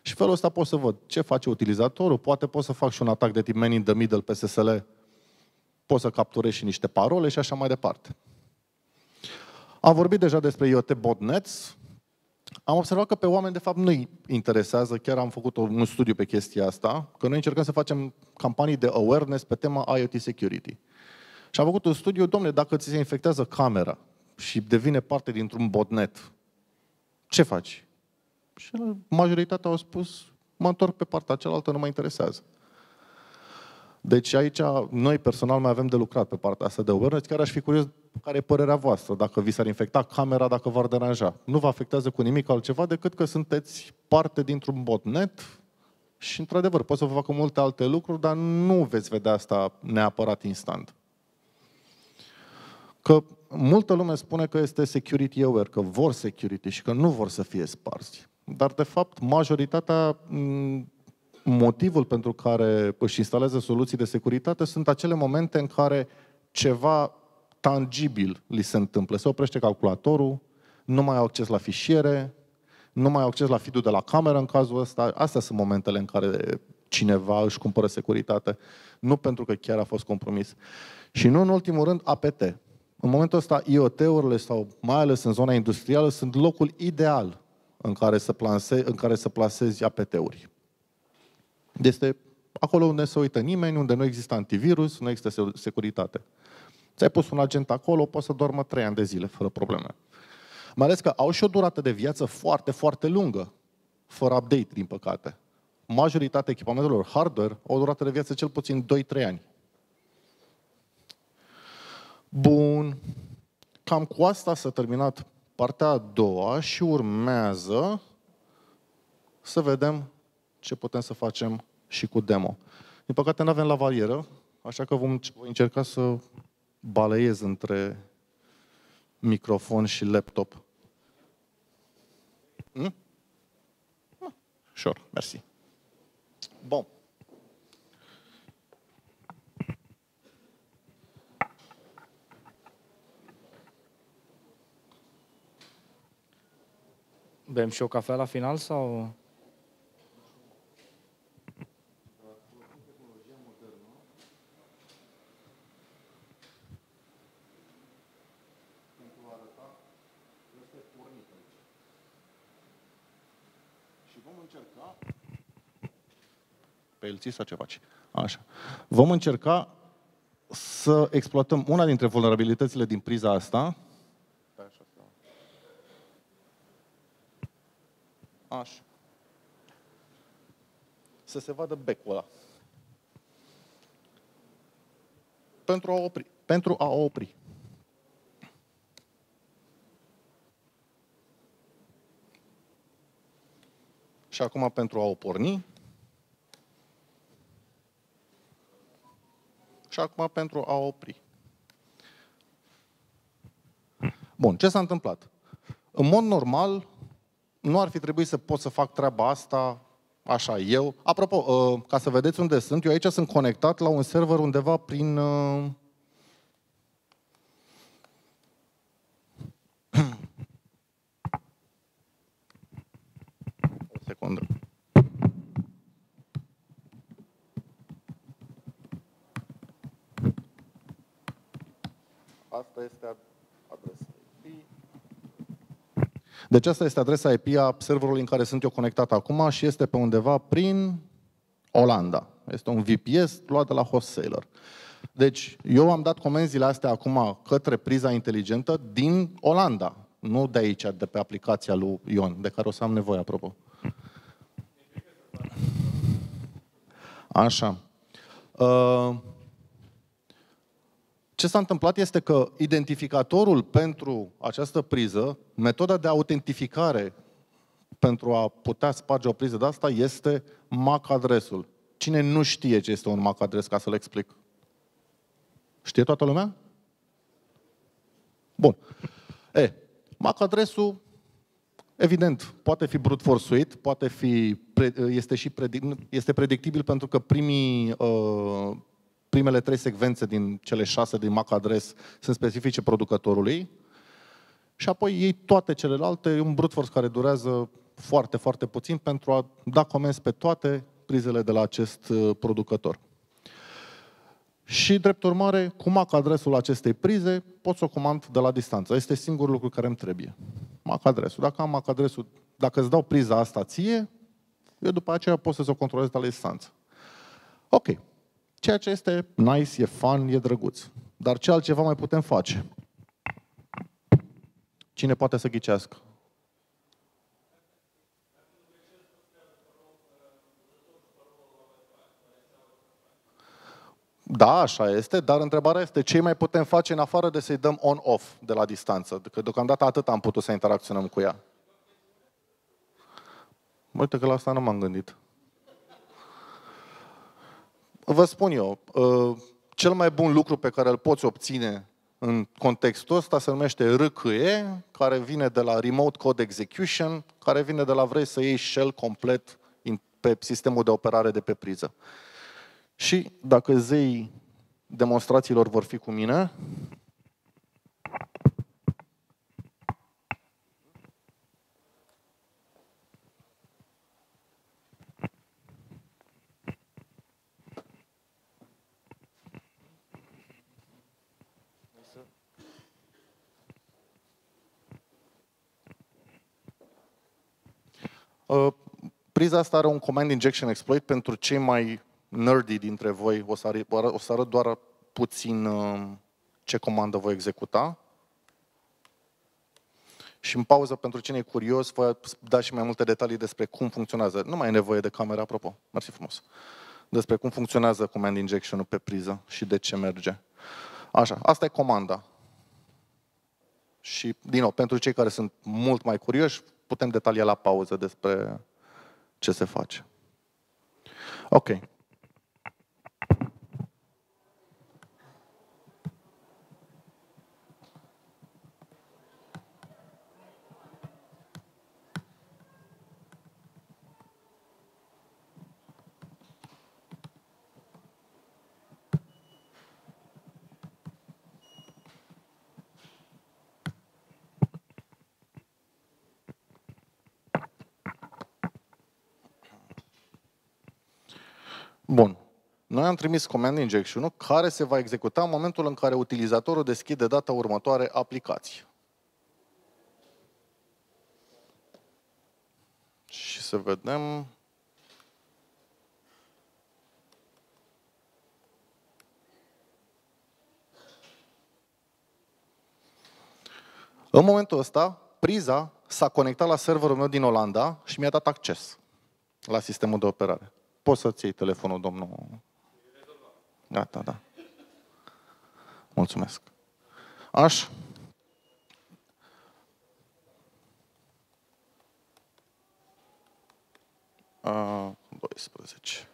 Și felul ăsta pot să văd ce face utilizatorul, poate pot să fac și un atac de tip man in the middle pe SSL, pot să capturez și niște parole și așa mai departe. Am vorbit deja despre IoT botnets. Am observat că pe oameni, de fapt, nu-i interesează, chiar am făcut un studiu pe chestia asta, că noi încercăm să facem campanii de awareness pe tema IoT security. Și am făcut un studiu, domnule, dacă ți se infectează camera și devine parte dintr-un botnet, ce faci? Și majoritatea au spus, mă întorc pe partea cealaltă, nu mă interesează. Deci aici noi personal mai avem de lucrat pe partea asta de awareness. Chiar aș fi curios care e părerea voastră, dacă vi s-ar infecta camera, dacă v-ar deranja. Nu vă afectează cu nimic altceva decât că sunteți parte dintr-un botnet și, într-adevăr, pot să vă facă multe alte lucruri, dar nu veți vedea asta neapărat instant. Că multă lume spune că este security aware, că vor security și că nu vor să fie sparsi. Dar, de fapt, majoritatea motivul pentru care își instalează soluții de securitate sunt acele momente în care ceva tangibil li se întâmplă. Se oprește calculatorul, nu mai au acces la fișiere, nu mai au acces la feed de la cameră în cazul ăsta. Astea sunt momentele în care cineva își cumpără securitate, nu pentru că chiar a fost compromis. Și nu în ultimul rând APT. În momentul ăsta IoT-urile sau mai ales în zona industrială sunt locul ideal în care să, planse, în care să plasezi APT-uri. Este acolo unde se uită nimeni, unde nu există antivirus, nu există securitate. Ți-ai pus un agent acolo, poți să dormă trei ani de zile, fără probleme. Mai ales că au și o durată de viață foarte, foarte lungă, fără update, din păcate. Majoritatea echipamentelor hardware au o durată de viață cel puțin 2-3 ani. Bun. Cam cu asta s-a terminat partea a doua și urmează să vedem ce putem să facem și cu demo. Din păcate nu avem la valieră, așa că vom voi încerca să baleiez între microfon și laptop. Hmm? Sure, mersi. Bun. Bem și o cafea la final sau... pe el sau ce faci? Așa. Vom încerca să exploatăm una dintre vulnerabilitățile din priza asta. Așa. Să se vadă becul ăla. Pentru a opri. Pentru a opri. Și acum pentru a o porni, și acum pentru a opri. Bun, ce s-a întâmplat? În mod normal, nu ar fi trebuit să pot să fac treaba asta așa, eu. Apropo, uh, ca să vedeți unde sunt, eu aici sunt conectat la un server undeva prin... Uh, <clears throat> o secundă. Asta este adresa IP. Deci asta este adresa IP a serverului în care sunt eu conectat acum și este pe undeva prin Olanda. Este un VPS luat de la wholesaler. Deci, eu am dat comenzile astea acum către priza inteligentă din Olanda, nu de aici, de pe aplicația lui Ion, de care o să am nevoie, apropo. Așa. Uh, ce s-a întâmplat este că identificatorul pentru această priză, metoda de autentificare pentru a putea sparge o priză de asta este MAC adresul. Cine nu știe ce este un MAC adres, ca să-l explic? Știe toată lumea? Bun. E, MAC adresul, evident, poate fi brute force poate fi, este și predict, este predictibil pentru că primii uh, primele trei secvențe din cele șase din MAC adres sunt specifice producătorului și apoi iei toate celelalte, e un brute force care durează foarte, foarte puțin pentru a da comenzi pe toate prizele de la acest uh, producător. Și, drept urmare, cu MAC adresul acestei prize, pot să o comand de la distanță. Este singurul lucru care îmi trebuie. MAC adresul. Dacă am MAC adresul, dacă îți dau priza asta ție, eu după aceea pot să o controlez de la distanță. Ok. Ceea ce este nice, e fun, e drăguț. Dar ce altceva mai putem face? Cine poate să ghicească? Da, așa este, dar întrebarea este ce mai putem face în afară de să-i dăm on-off de la distanță? Că deocamdată atât am putut să interacționăm cu ea. Uite că la asta nu m-am gândit. Vă spun eu, uh, cel mai bun lucru pe care îl poți obține în contextul ăsta se numește RCE, care vine de la Remote Code Execution, care vine de la vrei să iei shell complet pe sistemul de operare de pe priză. Și dacă zei demonstrațiilor vor fi cu mine, priza asta are un command injection exploit pentru cei mai nerdy dintre voi. O să, arăt, o să arăt doar puțin uh, ce comandă voi executa. Și în pauză, pentru cine e curios, vă da și mai multe detalii despre cum funcționează. Nu mai e nevoie de cameră, apropo. Mersi frumos. Despre cum funcționează command injection-ul pe priză și de ce merge. Așa, asta e comanda. Și, din nou, pentru cei care sunt mult mai curioși, putem detalia la pauză despre ce se face. Ok. Bun. Noi am trimis command injection care se va executa în momentul în care utilizatorul deschide data următoare aplicație. Și să vedem... În momentul ăsta, priza s-a conectat la serverul meu din Olanda și mi-a dat acces la sistemul de operare. Poți să-ți iei telefonul, domnul. Gata, da. Mulțumesc. Aș. A, 12.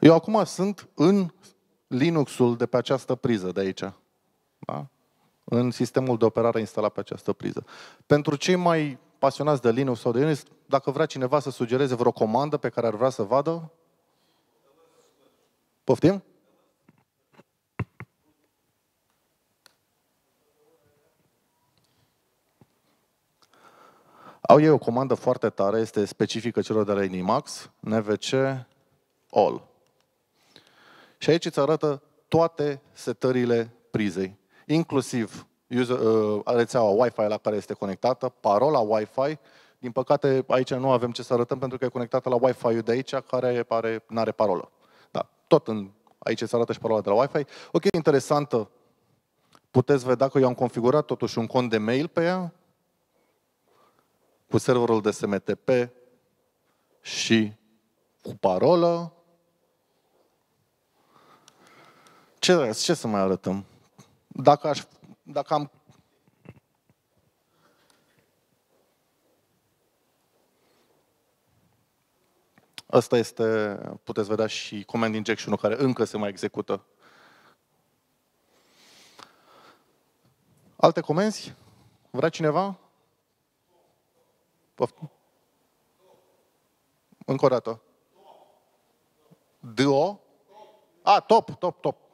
Eu acum sunt în Linuxul de pe această priză de aici. Da? În sistemul de operare instalat pe această priză. Pentru cei mai pasionați de Linux sau de Linux, dacă vrea cineva să sugereze vreo comandă pe care ar vrea să vadă, poftim? Au ei o comandă foarte tare, este specifică celor de la Inimax, nvc all. Și aici îți arată toate setările prizei, inclusiv user, uh, rețeaua Wi-Fi la care este conectată, parola Wi-Fi. Din păcate, aici nu avem ce să arătăm pentru că e conectată la Wi-Fi-ul de aici, care pare, nu are parolă. Da, tot în, aici se arată și parola de la Wi-Fi. O chestie interesantă, puteți vedea că eu am configurat totuși un cont de mail pe ea, cu serverul de SMTP și cu parolă, Ce, ce să mai arătăm? Dacă, aș, dacă am Asta este, puteți vedea și command injection care încă se mai execută. Alte comenzi? Vrea cineva? Poftim. Încă o dată. DO? A, top, top, top.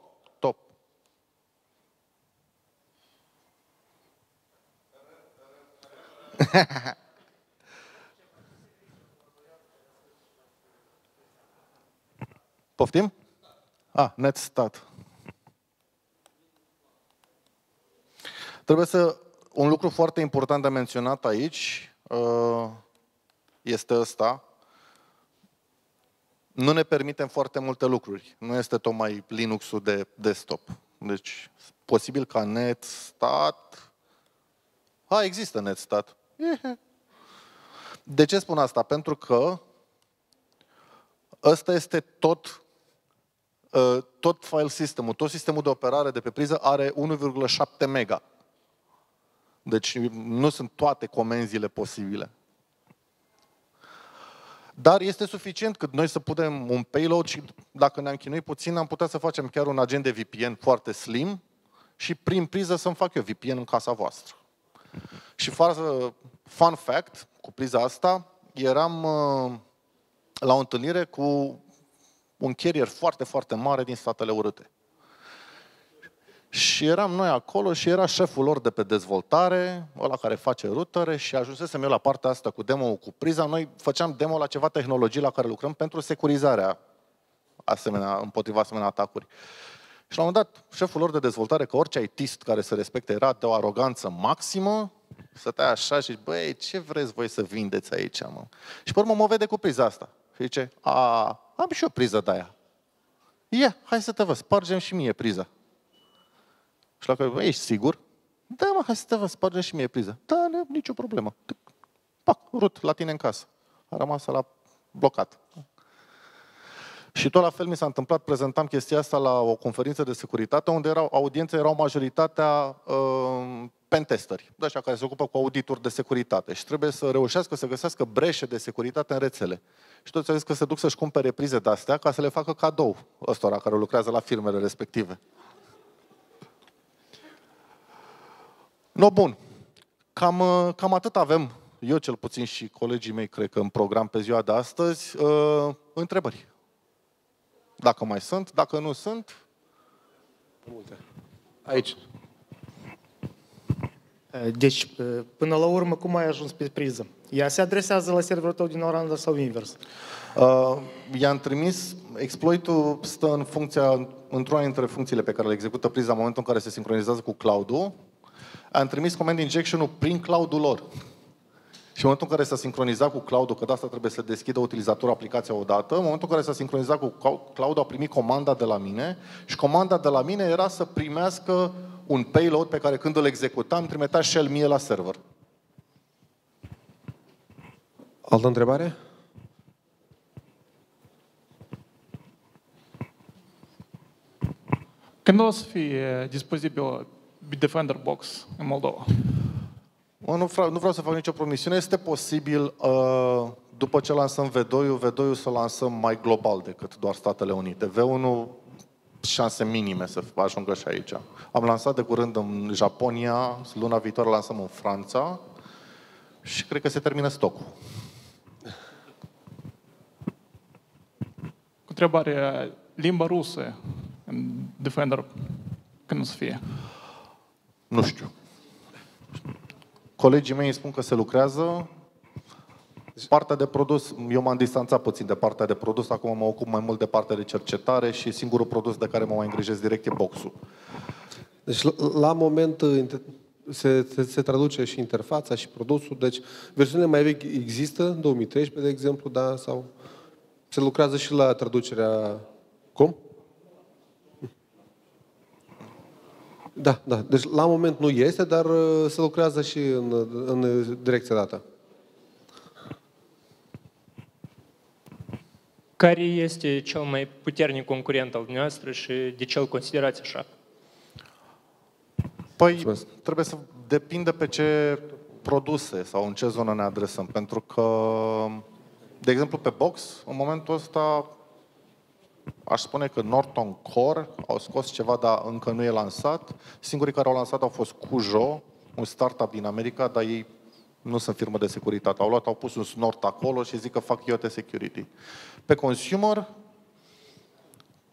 <laughs> Poftim? Ah, stat. Trebuie să... Un lucru foarte important de menționat aici uh, este ăsta. Nu ne permitem foarte multe lucruri. Nu este tocmai Linux-ul de desktop. Deci, posibil ca netstat... A, există netstat. De ce spun asta? Pentru că ăsta este tot ă, tot file system tot sistemul de operare de pe priză are 1,7 mega. Deci nu sunt toate comenzile posibile. Dar este suficient cât noi să putem un payload și dacă ne-am chinuit puțin, am putea să facem chiar un agent de VPN foarte slim și prin priză să-mi fac eu VPN în casa voastră. Și fun fact, cu priza asta, eram uh, la o întâlnire cu un carrier foarte, foarte mare din Statele Unite. Și eram noi acolo și era șeful lor de pe dezvoltare, ăla care face rutere și ajunsesem eu la partea asta cu demo cu priza. Noi făceam demo la ceva tehnologii la care lucrăm pentru securizarea asemenea, împotriva asemenea atacuri. Și la un moment dat, șeful lor de dezvoltare, că orice ITist care se respecte era de o aroganță maximă, stătea așa și zice, băi, ce vreți voi să vindeți aici, mă? Și pe urmă mă vede cu priza asta. Și zice, a, am și o priză de aia. Ia, hai să te văd, spargem și mie priza. Și la care, ești sigur? Da, mă, hai să te văd, spargem și mie priza. Da, nu, nicio problemă. Pac, rut, la tine în casă. A rămas la blocat. Și tot la fel mi s-a întâmplat, prezentam chestia asta la o conferință de securitate, unde erau, audiențe erau majoritatea uh, pentesteri, de așa care se ocupă cu audituri de securitate și trebuie să reușească să găsească breșe de securitate în rețele. Și toți au zis că se duc să-și cumpere prize de astea ca să le facă cadou ăstora care lucrează la firmele respective. No, bun. Cam, uh, cam atât avem, eu cel puțin și colegii mei, cred că în program pe ziua de astăzi. Uh, întrebări. Dacă mai sunt, dacă nu sunt... Multe. Aici. Deci, până la urmă, cum ai ajuns pe priză? Ea se adresează la serverul tău din Oranda sau invers? Uh, i-am trimis, exploitul stă în funcția, într-una dintre funcțiile pe care le execută priza în momentul în care se sincronizează cu cloud-ul. Am trimis command injection-ul prin cloud-ul lor. Și în momentul în care s-a sincronizat cu cloud-ul, că de asta trebuie să deschidă utilizatorul aplicația odată, în momentul în care s-a sincronizat cu cloud, a primit comanda de la mine și comanda de la mine era să primească un payload pe care când îl executam, trimitea shell mie la server. Altă întrebare? Când o să fie disponibil Bitdefender Box în Moldova? Nu vreau, nu vreau să fac nicio promisiune. Este posibil, uh, după ce lansăm V2, V2 să lansăm mai global decât doar Statele Unite. V1 șanse minime să ajungă și aici. Am lansat de curând în Japonia, luna viitoare lansăm în Franța și cred că se termină stocul. Cu întrebare, limba rusă în Defender, când o să fie? Nu știu. Colegii mei îmi spun că se lucrează. Partea de produs, eu m-am distanțat puțin de partea de produs, acum mă ocup mai mult de partea de cercetare și singurul produs de care mă mai îngrijesc direct e boxul. Deci la moment se, se, se traduce și interfața și produsul, deci versiunile mai vechi există, 2013 de exemplu, da, sau se lucrează și la traducerea... Cum? Da, da. Deci la moment nu este, dar uh, se lucrează și în, în direcția dată. Care este cel mai puternic concurent al dumneavoastră și de ce îl considerați așa? Păi, Mulțumesc. trebuie să depinde pe ce produse sau în ce zonă ne adresăm. Pentru că, de exemplu, pe box, în momentul ăsta, aș spune că Norton Core au scos ceva, dar încă nu e lansat. Singurii care au lansat au fost Cujo, un startup din America, dar ei nu sunt firmă de securitate. Au luat, au pus un snort acolo și zic că fac IoT security. Pe consumer,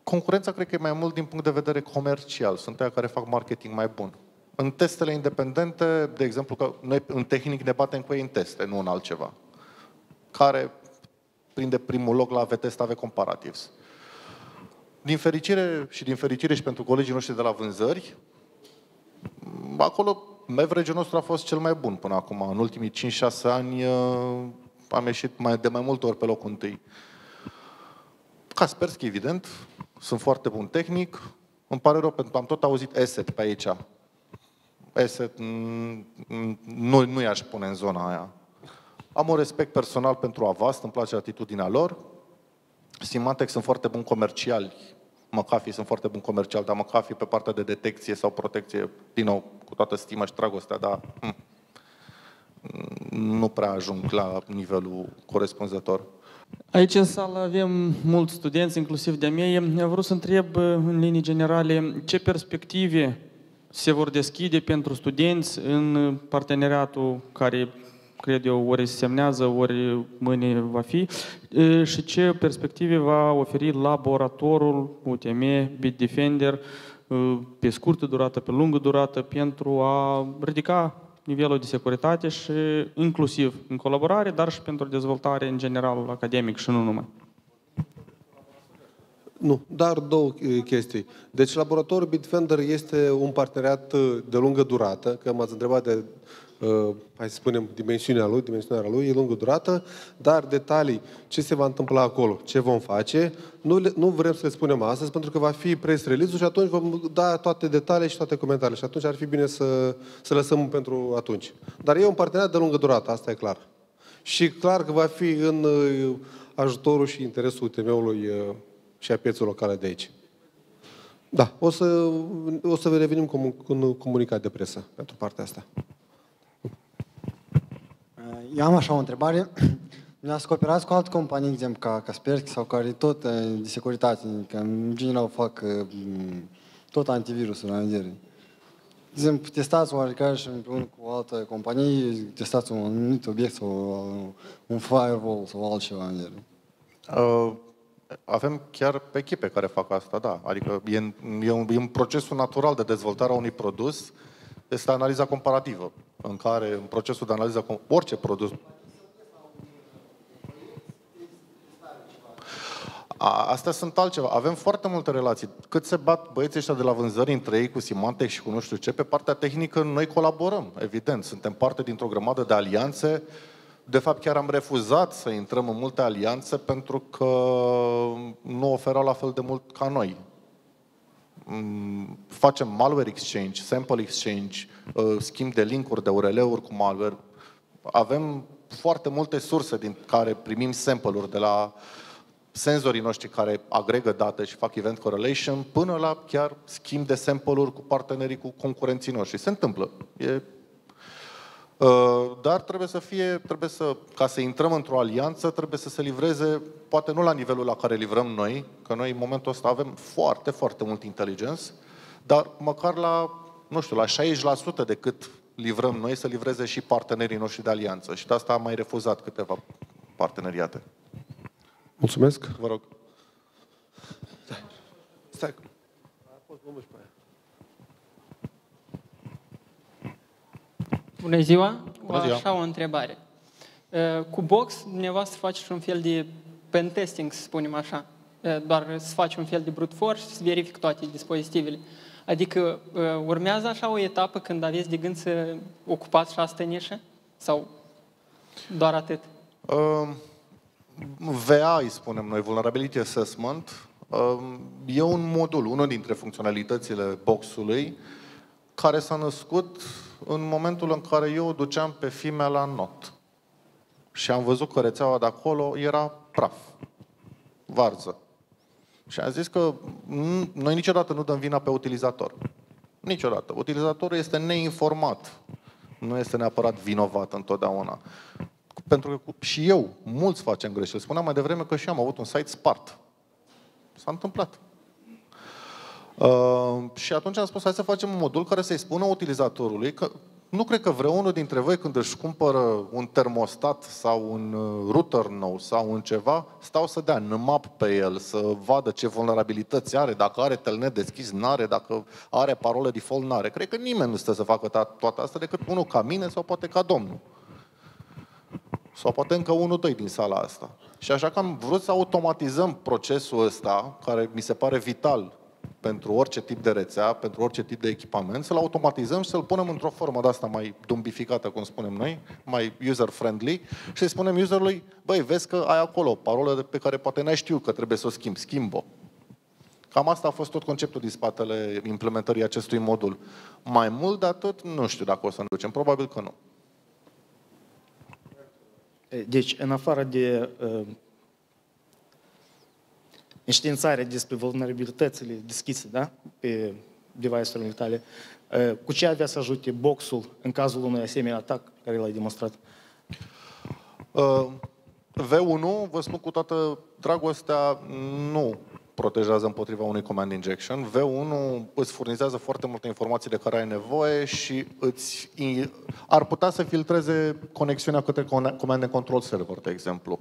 concurența cred că e mai mult din punct de vedere comercial. Sunt aia care fac marketing mai bun. În testele independente, de exemplu, că noi în tehnic ne batem cu ei în teste, nu în altceva. Care prinde primul loc la VTest AV Comparatives. Din fericire și din fericire și pentru colegii noștri de la vânzări, acolo average nostru a fost cel mai bun până acum. În ultimii 5-6 ani uh, am ieșit mai, de mai multe ori pe locul întâi. Kaspersky, evident, sunt foarte bun tehnic. Îmi pare rău pentru că am tot auzit ESET pe aici. ESET mm, mm, nu, nu i-aș pune în zona aia. Am un respect personal pentru Avast, îmi place atitudinea lor. Symantec sunt foarte buni comerciali. McAfee sunt foarte buni comerciali, dar McAfee pe partea de detecție sau protecție, din nou, cu toată stima și dragostea, dar hm, nu prea ajung la nivelul corespunzător. Aici în sală avem mulți studenți, inclusiv de-a mei. Am vrut să întreb în linii generale ce perspective se vor deschide pentru studenți în parteneriatul care cred eu, ori se semnează, ori mâine va fi, și ce perspective va oferi laboratorul UTM Bitdefender pe scurtă durată, pe lungă durată, pentru a ridica nivelul de securitate și inclusiv în colaborare, dar și pentru dezvoltare în general academic și nu numai. Nu, dar două chestii. Deci laboratorul Bitdefender este un parteneriat de lungă durată, că m-ați întrebat de Uh, hai să spunem, dimensiunea lui, dimensiunea lui, e lungă durată, dar detalii, ce se va întâmpla acolo, ce vom face, nu, le, nu vrem să le spunem astăzi, pentru că va fi press release și atunci vom da toate detalii și toate comentariile și atunci ar fi bine să, să lăsăm pentru atunci. Dar e un parteneriat de lungă durată, asta e clar. Și clar că va fi în uh, ajutorul și interesul UTM-ului uh, și a pieței locale de aici. Da, o să, o să revenim cu un comunicat de presă pentru partea asta. Eu am așa o întrebare. Ne-ați cooperați cu alte companii, de exemplu, ca Kaspersky sau care tot eh, de securitate, că în general fac eh, tot antivirusul în vedere. De exemplu, testați oarecare și împreună cu o altă companie, testați un anumit obiect sau un firewall sau altceva în vedere. Uh, avem chiar pe echipe care fac asta, da. Adică e, e, un, e un procesul natural de dezvoltare a unui produs este analiza comparativă, în care, în procesul de analiză, orice produs A, astea sunt altceva. Avem foarte multe relații. Cât se bat băieții ăștia de la vânzări între ei cu Simantec și cu nu știu ce, pe partea tehnică noi colaborăm, evident. Suntem parte dintr-o grămadă de alianțe. De fapt, chiar am refuzat să intrăm în multe alianțe pentru că nu oferau la fel de mult ca noi. Mm, facem malware exchange, sample exchange, uh, schimb de linkuri, de URL-uri cu malware. Avem foarte multe surse din care primim sample-uri de la senzorii noștri care agregă date și fac event correlation, până la chiar schimb de sample-uri cu partenerii, cu concurenții noștri. Se întâmplă. E Uh, dar trebuie să fie, trebuie să, ca să intrăm într-o alianță, trebuie să se livreze, poate nu la nivelul la care livrăm noi, că noi în momentul ăsta avem foarte, foarte mult inteligență, dar măcar la, nu știu, la 60% de cât livrăm noi, să livreze și partenerii noștri de alianță. Și de asta am mai refuzat câteva parteneriate. Mulțumesc. Vă rog. Stai. Stai. Bună ziua! Bună ziua. Așa o întrebare. Cu Box, dumneavoastră faceți un fel de pen testing, să spunem așa. Doar să faci un fel de brute force și să verific toate dispozitivele. Adică urmează așa o etapă când aveți de gând să ocupați și asta nișă? Sau doar atât? Uh, VA, îi spunem noi, Vulnerability Assessment, uh, e un modul, unul dintre funcționalitățile boxului, care s-a născut în momentul în care eu o duceam pe fimea la not. Și am văzut că rețeaua de acolo era praf, varză. Și am zis că noi niciodată nu dăm vina pe utilizator. Niciodată. Utilizatorul este neinformat. Nu este neapărat vinovat întotdeauna. Pentru că și eu, mulți facem greșeli. Spuneam mai devreme că și eu am avut un site spart. S-a întâmplat. Uh, și atunci am spus, hai să facem un modul care să-i spună utilizatorului că nu cred că vreunul dintre voi când își cumpără un termostat sau un uh, router nou sau un ceva, stau să dea nmap pe el, să vadă ce vulnerabilități are, dacă are telnet deschis, n-are, dacă are parolă default, n-are. Cred că nimeni nu stă să facă toate astea decât unul ca mine sau poate ca domnul. Sau poate încă unul, doi din sala asta. Și așa că am vrut să automatizăm procesul ăsta, care mi se pare vital pentru orice tip de rețea, pentru orice tip de echipament, să-l automatizăm și să-l punem într-o formă de asta mai dumbificată, cum spunem noi, mai user-friendly și să-i spunem userului, băi, vezi că ai acolo o parolă pe care poate n-ai știu că trebuie să o schimbi, schimb-o. Cam asta a fost tot conceptul din spatele implementării acestui modul. Mai mult de atât, nu știu dacă o să ne ducem, probabil că nu. Deci, în afară de uh, înștiințarea despre vulnerabilitățile deschise da? pe device-urile tale, uh, cu ce avea să ajute boxul în cazul unui asemenea atac care l-ai demonstrat? Uh, V1, vă spun cu toată dragostea, nu protejează împotriva unui command injection. V1 îți furnizează foarte multe informații de care ai nevoie și îți, ar putea să filtreze conexiunea către command and control server, de exemplu.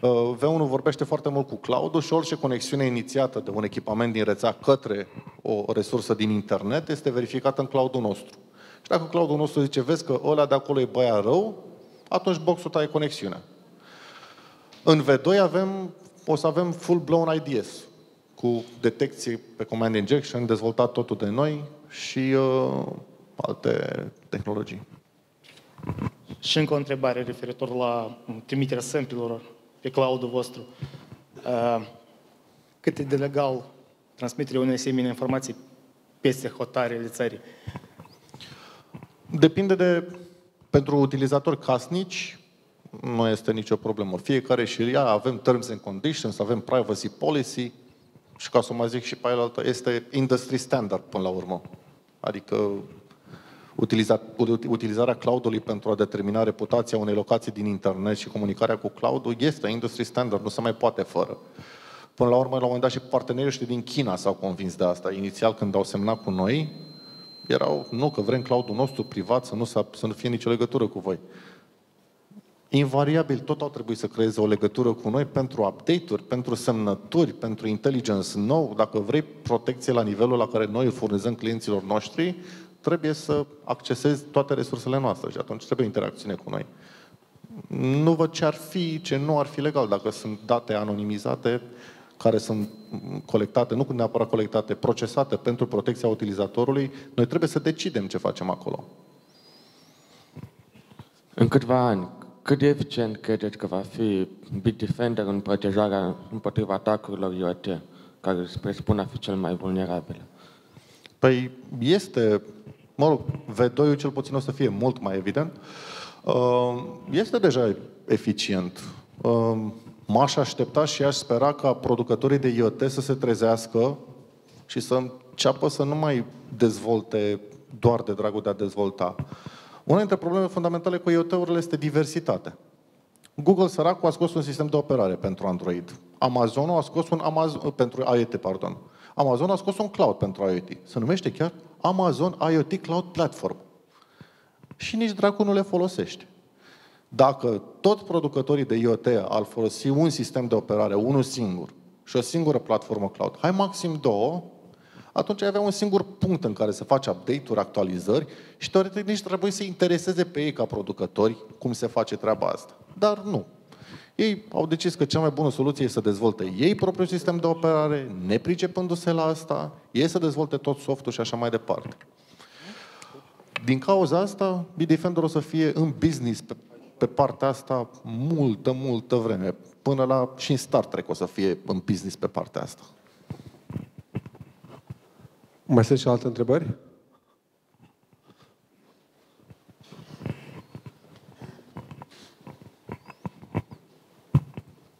Uh, V1 vorbește foarte mult cu cloud și orice conexiune inițiată de un echipament din rețea către o resursă din internet este verificată în cloudul nostru. Și dacă cloudul nostru zice, vezi că ăla de acolo e băia rău, atunci boxul taie conexiunea. În V2 avem, o să avem full-blown IDS, cu detecție pe command injection, dezvoltat totul de noi și uh, alte tehnologii. Și încă o întrebare referitor la trimiterea samplelor pe cloud-ul vostru. Uh, cât e de legal transmiterea unei asemenea informații peste hotarele țării? Depinde de... Pentru utilizatori casnici, nu este nicio problemă. Fiecare și ea avem terms and conditions, avem privacy policy, și ca să mă zic și pe aia este industry standard până la urmă. Adică utiliza, utilizarea cloud-ului pentru a determina reputația unei locații din internet și comunicarea cu cloud-ul este industry standard, nu se mai poate fără. Până la urmă, la un moment dat și partenerii ăștia din China s-au convins de asta. Inițial, când au semnat cu noi, erau, nu, că vrem cloud-ul nostru privat să nu, să nu fie nicio legătură cu voi invariabil tot au trebuit să creeze o legătură cu noi pentru update-uri, pentru semnături, pentru intelligence nou. Dacă vrei protecție la nivelul la care noi îl furnizăm clienților noștri, trebuie să accesezi toate resursele noastre și atunci trebuie interacțiune cu noi. Nu văd ce ar fi, ce nu ar fi legal dacă sunt date anonimizate care sunt colectate, nu neapărat colectate, procesate pentru protecția utilizatorului, noi trebuie să decidem ce facem acolo. În câțiva ani, cât de eficient credeți că va fi Bitdefender în protejarea împotriva atacurilor IoT, care se presupune a fi cel mai vulnerabil? Păi este, mă rog, V2-ul cel puțin o să fie mult mai evident, uh, este deja eficient. Uh, m-aș aștepta și aș spera ca producătorii de IoT să se trezească și să înceapă să nu mai dezvolte doar de dragul de a dezvolta. Una dintre problemele fundamentale cu IoT-urile este diversitatea. Google săracul a scos un sistem de operare pentru Android. Amazon a scos un Amazon, pentru IoT, pardon. Amazon a scos un cloud pentru IoT. Se numește chiar Amazon IoT Cloud Platform. Și nici dracu nu le folosește. Dacă tot producătorii de IoT ar folosi un sistem de operare, unul singur, și o singură platformă cloud, hai maxim două, atunci avea un singur punct în care să faci update-uri, actualizări și teoretic nici trebuie să intereseze pe ei ca producători cum se face treaba asta. Dar nu. Ei au decis că cea mai bună soluție este să dezvolte ei propriul sistem de operare, nepricepându-se la asta, ei să dezvolte tot softul și așa mai departe. Din cauza asta, Bitdefender o să fie în business pe, pe partea asta multă, multă vreme. Până la și în Star Trek o să fie în business pe partea asta. Mai sunt și alte întrebări?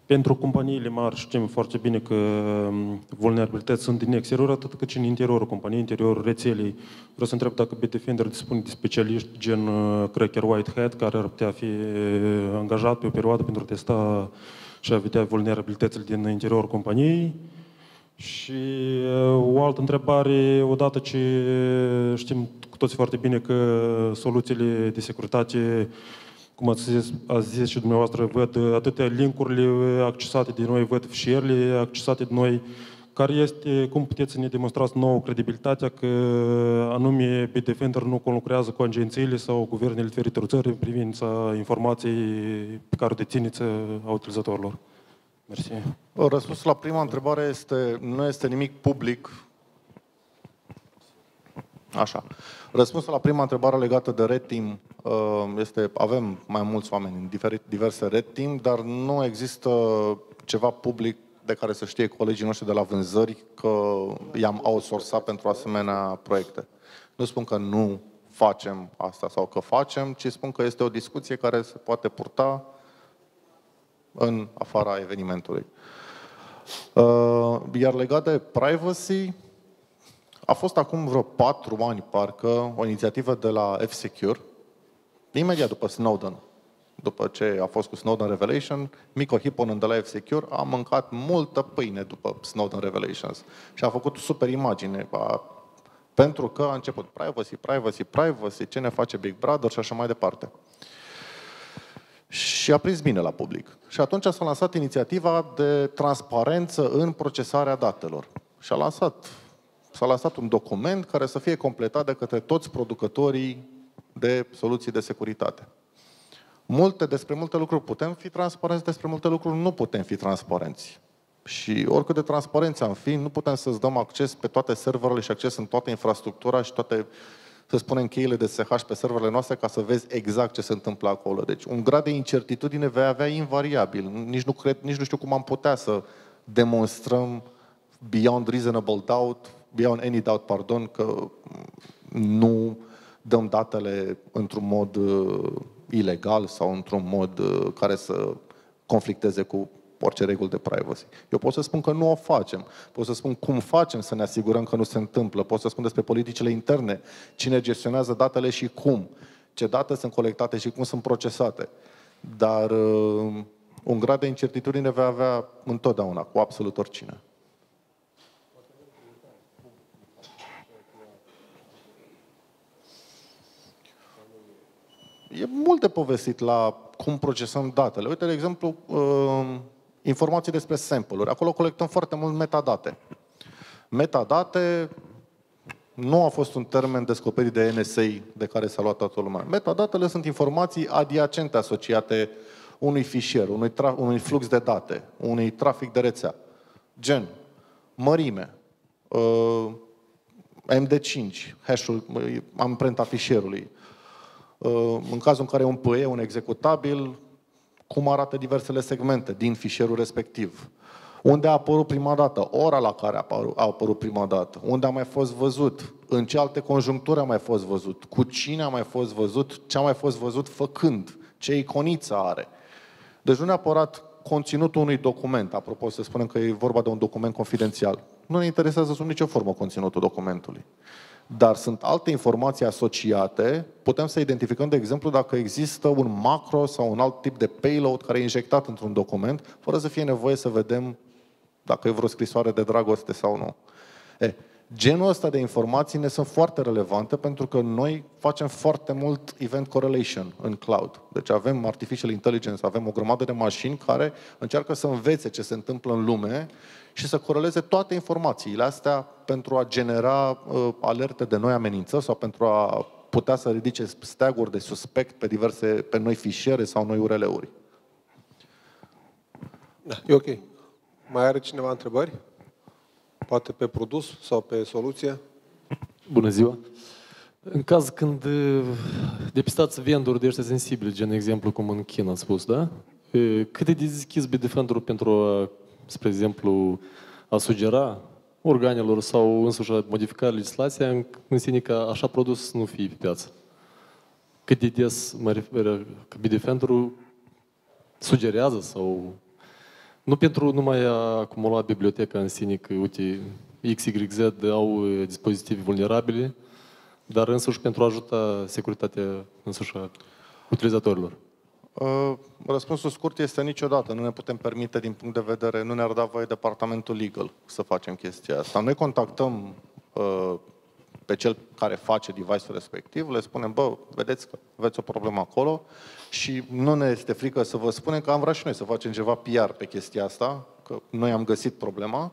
Pentru companiile mari știm foarte bine că um, vulnerabilități sunt din exterior, atât cât și în interiorul companiei, în interiorul rețelei. Vreau să întreb dacă Bitdefender dispune de specialiști gen uh, Cracker Whitehead, care ar putea fi uh, angajat pe o perioadă pentru a testa și a vedea vulnerabilitățile din interiorul companiei. Și uh, o altă întrebare, odată ce știm cu toții foarte bine că soluțiile de securitate, cum ați zis, ați zis și dumneavoastră, văd atâtea linkurile accesate de noi, văd fișierele accesate de noi, care este, cum puteți să ne demonstrați nouă credibilitatea că anume Bitdefender nu conlucrează cu agențiile sau guvernele diferitelor țări în privința informației pe care o dețineți a utilizatorilor? Mersi. Răspunsul la prima întrebare este, nu este nimic public Așa. Răspunsul la prima întrebare legată de Red Team uh, este, avem mai mulți oameni în diferit, diverse Red Team, dar nu există ceva public de care să știe colegii noștri de la vânzări că i-am outsourcat pentru asemenea proiecte. Nu spun că nu facem asta sau că facem, ci spun că este o discuție care se poate purta în afara evenimentului. Uh, iar legat de privacy, a fost acum vreo patru ani, parcă, o inițiativă de la F-Secure, imediat după Snowden. După ce a fost cu Snowden Revelation, Miko Hipponen de la F-Secure a mâncat multă pâine după Snowden Revelations și a făcut super imagine. A, pentru că a început privacy, privacy, privacy, ce ne face Big Brother și așa mai departe. Și a prins bine la public. Și atunci s-a lansat inițiativa de transparență în procesarea datelor. Și a lansat s-a lansat un document care să fie completat de către toți producătorii de soluții de securitate. Multe, despre multe lucruri putem fi transparenți, despre multe lucruri nu putem fi transparenți. Și oricât de transparență am fi, nu putem să-ți dăm acces pe toate serverele și acces în toată infrastructura și toate, să spunem, cheile de SH pe serverele noastre ca să vezi exact ce se întâmplă acolo. Deci un grad de incertitudine vei avea invariabil. Nici nu, cred, nici nu știu cum am putea să demonstrăm beyond reasonable doubt beyond any doubt, pardon, că nu dăm datele într-un mod uh, ilegal sau într-un mod uh, care să conflicteze cu orice reguli de privacy. Eu pot să spun că nu o facem. Pot să spun cum facem să ne asigurăm că nu se întâmplă. Pot să spun despre politicile interne, cine gestionează datele și cum, ce date sunt colectate și cum sunt procesate. Dar uh, un grad de incertitudine va avea întotdeauna, cu absolut oricine. E mult de povestit la cum procesăm datele. Uite, de exemplu, uh, informații despre sample-uri. Acolo colectăm foarte mult metadate. Metadate nu a fost un termen descoperit de NSA de care s-a luat toată lumea. Metadatele sunt informații adiacente asociate unui fișier, unui, tra- unui flux de date, unui trafic de rețea. Gen, mărime, uh, MD5, hash-ul, amprenta fișierului, Uh, în cazul în care un PE, un executabil, cum arată diversele segmente din fișierul respectiv. Unde a apărut prima dată, ora la care a apărut, a apărut prima dată, unde a mai fost văzut, în ce alte conjuncturi a mai fost văzut, cu cine a mai fost văzut, ce a mai fost văzut făcând, ce iconiță are. Deci nu neapărat conținutul unui document, apropo să spunem că e vorba de un document confidențial. Nu ne interesează sub nicio formă conținutul documentului dar sunt alte informații asociate. Putem să identificăm, de exemplu, dacă există un macro sau un alt tip de payload care e injectat într-un document, fără să fie nevoie să vedem dacă e vreo scrisoare de dragoste sau nu. E, genul ăsta de informații ne sunt foarte relevante pentru că noi facem foarte mult event correlation în cloud. Deci avem artificial intelligence, avem o grămadă de mașini care încearcă să învețe ce se întâmplă în lume și să coreleze toate informațiile astea pentru a genera uh, alerte de noi amenințări sau pentru a putea să ridice steaguri de suspect pe diverse, pe noi fișiere sau noi URL-uri. Da, e ok. Mai are cineva întrebări? Poate pe produs sau pe soluție? Bună ziua! În caz când uh, depistați vendori de ăștia sensibili, gen exemplu cum în China ați spus, da? Uh, cât e de deschis Bitdefender pentru a spre exemplu, a sugera organelor sau însuși a modifica legislația în sine ca așa produs să nu fie pe piață. Cât de des mă refer că Bitdefender-ul sugerează sau nu pentru numai a acumula biblioteca în sine că, uite, XYZ au dispozitive vulnerabile, dar însuși pentru a ajuta securitatea însuși a utilizatorilor. Uh, răspunsul scurt este niciodată. Nu ne putem permite din punct de vedere, nu ne-ar da voie departamentul legal să facem chestia asta. Noi contactăm uh, pe cel care face device-ul respectiv, le spunem, bă, vedeți că aveți o problemă acolo și nu ne este frică să vă spunem că am vrea și noi să facem ceva PR pe chestia asta, că noi am găsit problema.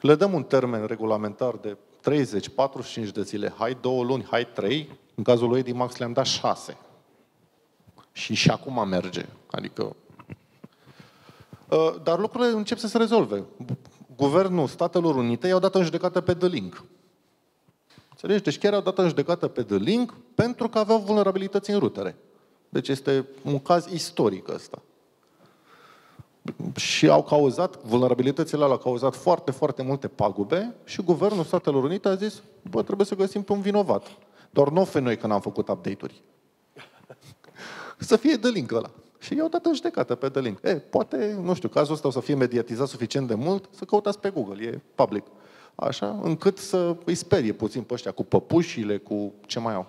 Le dăm un termen regulamentar de 30-45 de zile, hai două luni, hai trei, în cazul lui Edimax le-am dat șase și și acum merge. Adică... Uh, dar lucrurile încep să se rezolve. Guvernul Statelor Unite i-au dat în judecată pe The Link. Înțelegi? Deci chiar au dat în judecată pe The Link pentru că aveau vulnerabilități în rutere. Deci este un caz istoric ăsta. Și au cauzat, vulnerabilitățile alea au cauzat foarte, foarte multe pagube și Guvernul Statelor Unite a zis, bă, trebuie să găsim pe un vinovat. Doar nu fe noi că n-am făcut update-uri. Să fie de link ăla. Și i-au dat în judecată pe The Link. E, poate, nu știu, cazul ăsta o să fie mediatizat suficient de mult să căutați pe Google, e public. Așa, încât să îi sperie puțin pe ăștia cu păpușile, cu ce mai au.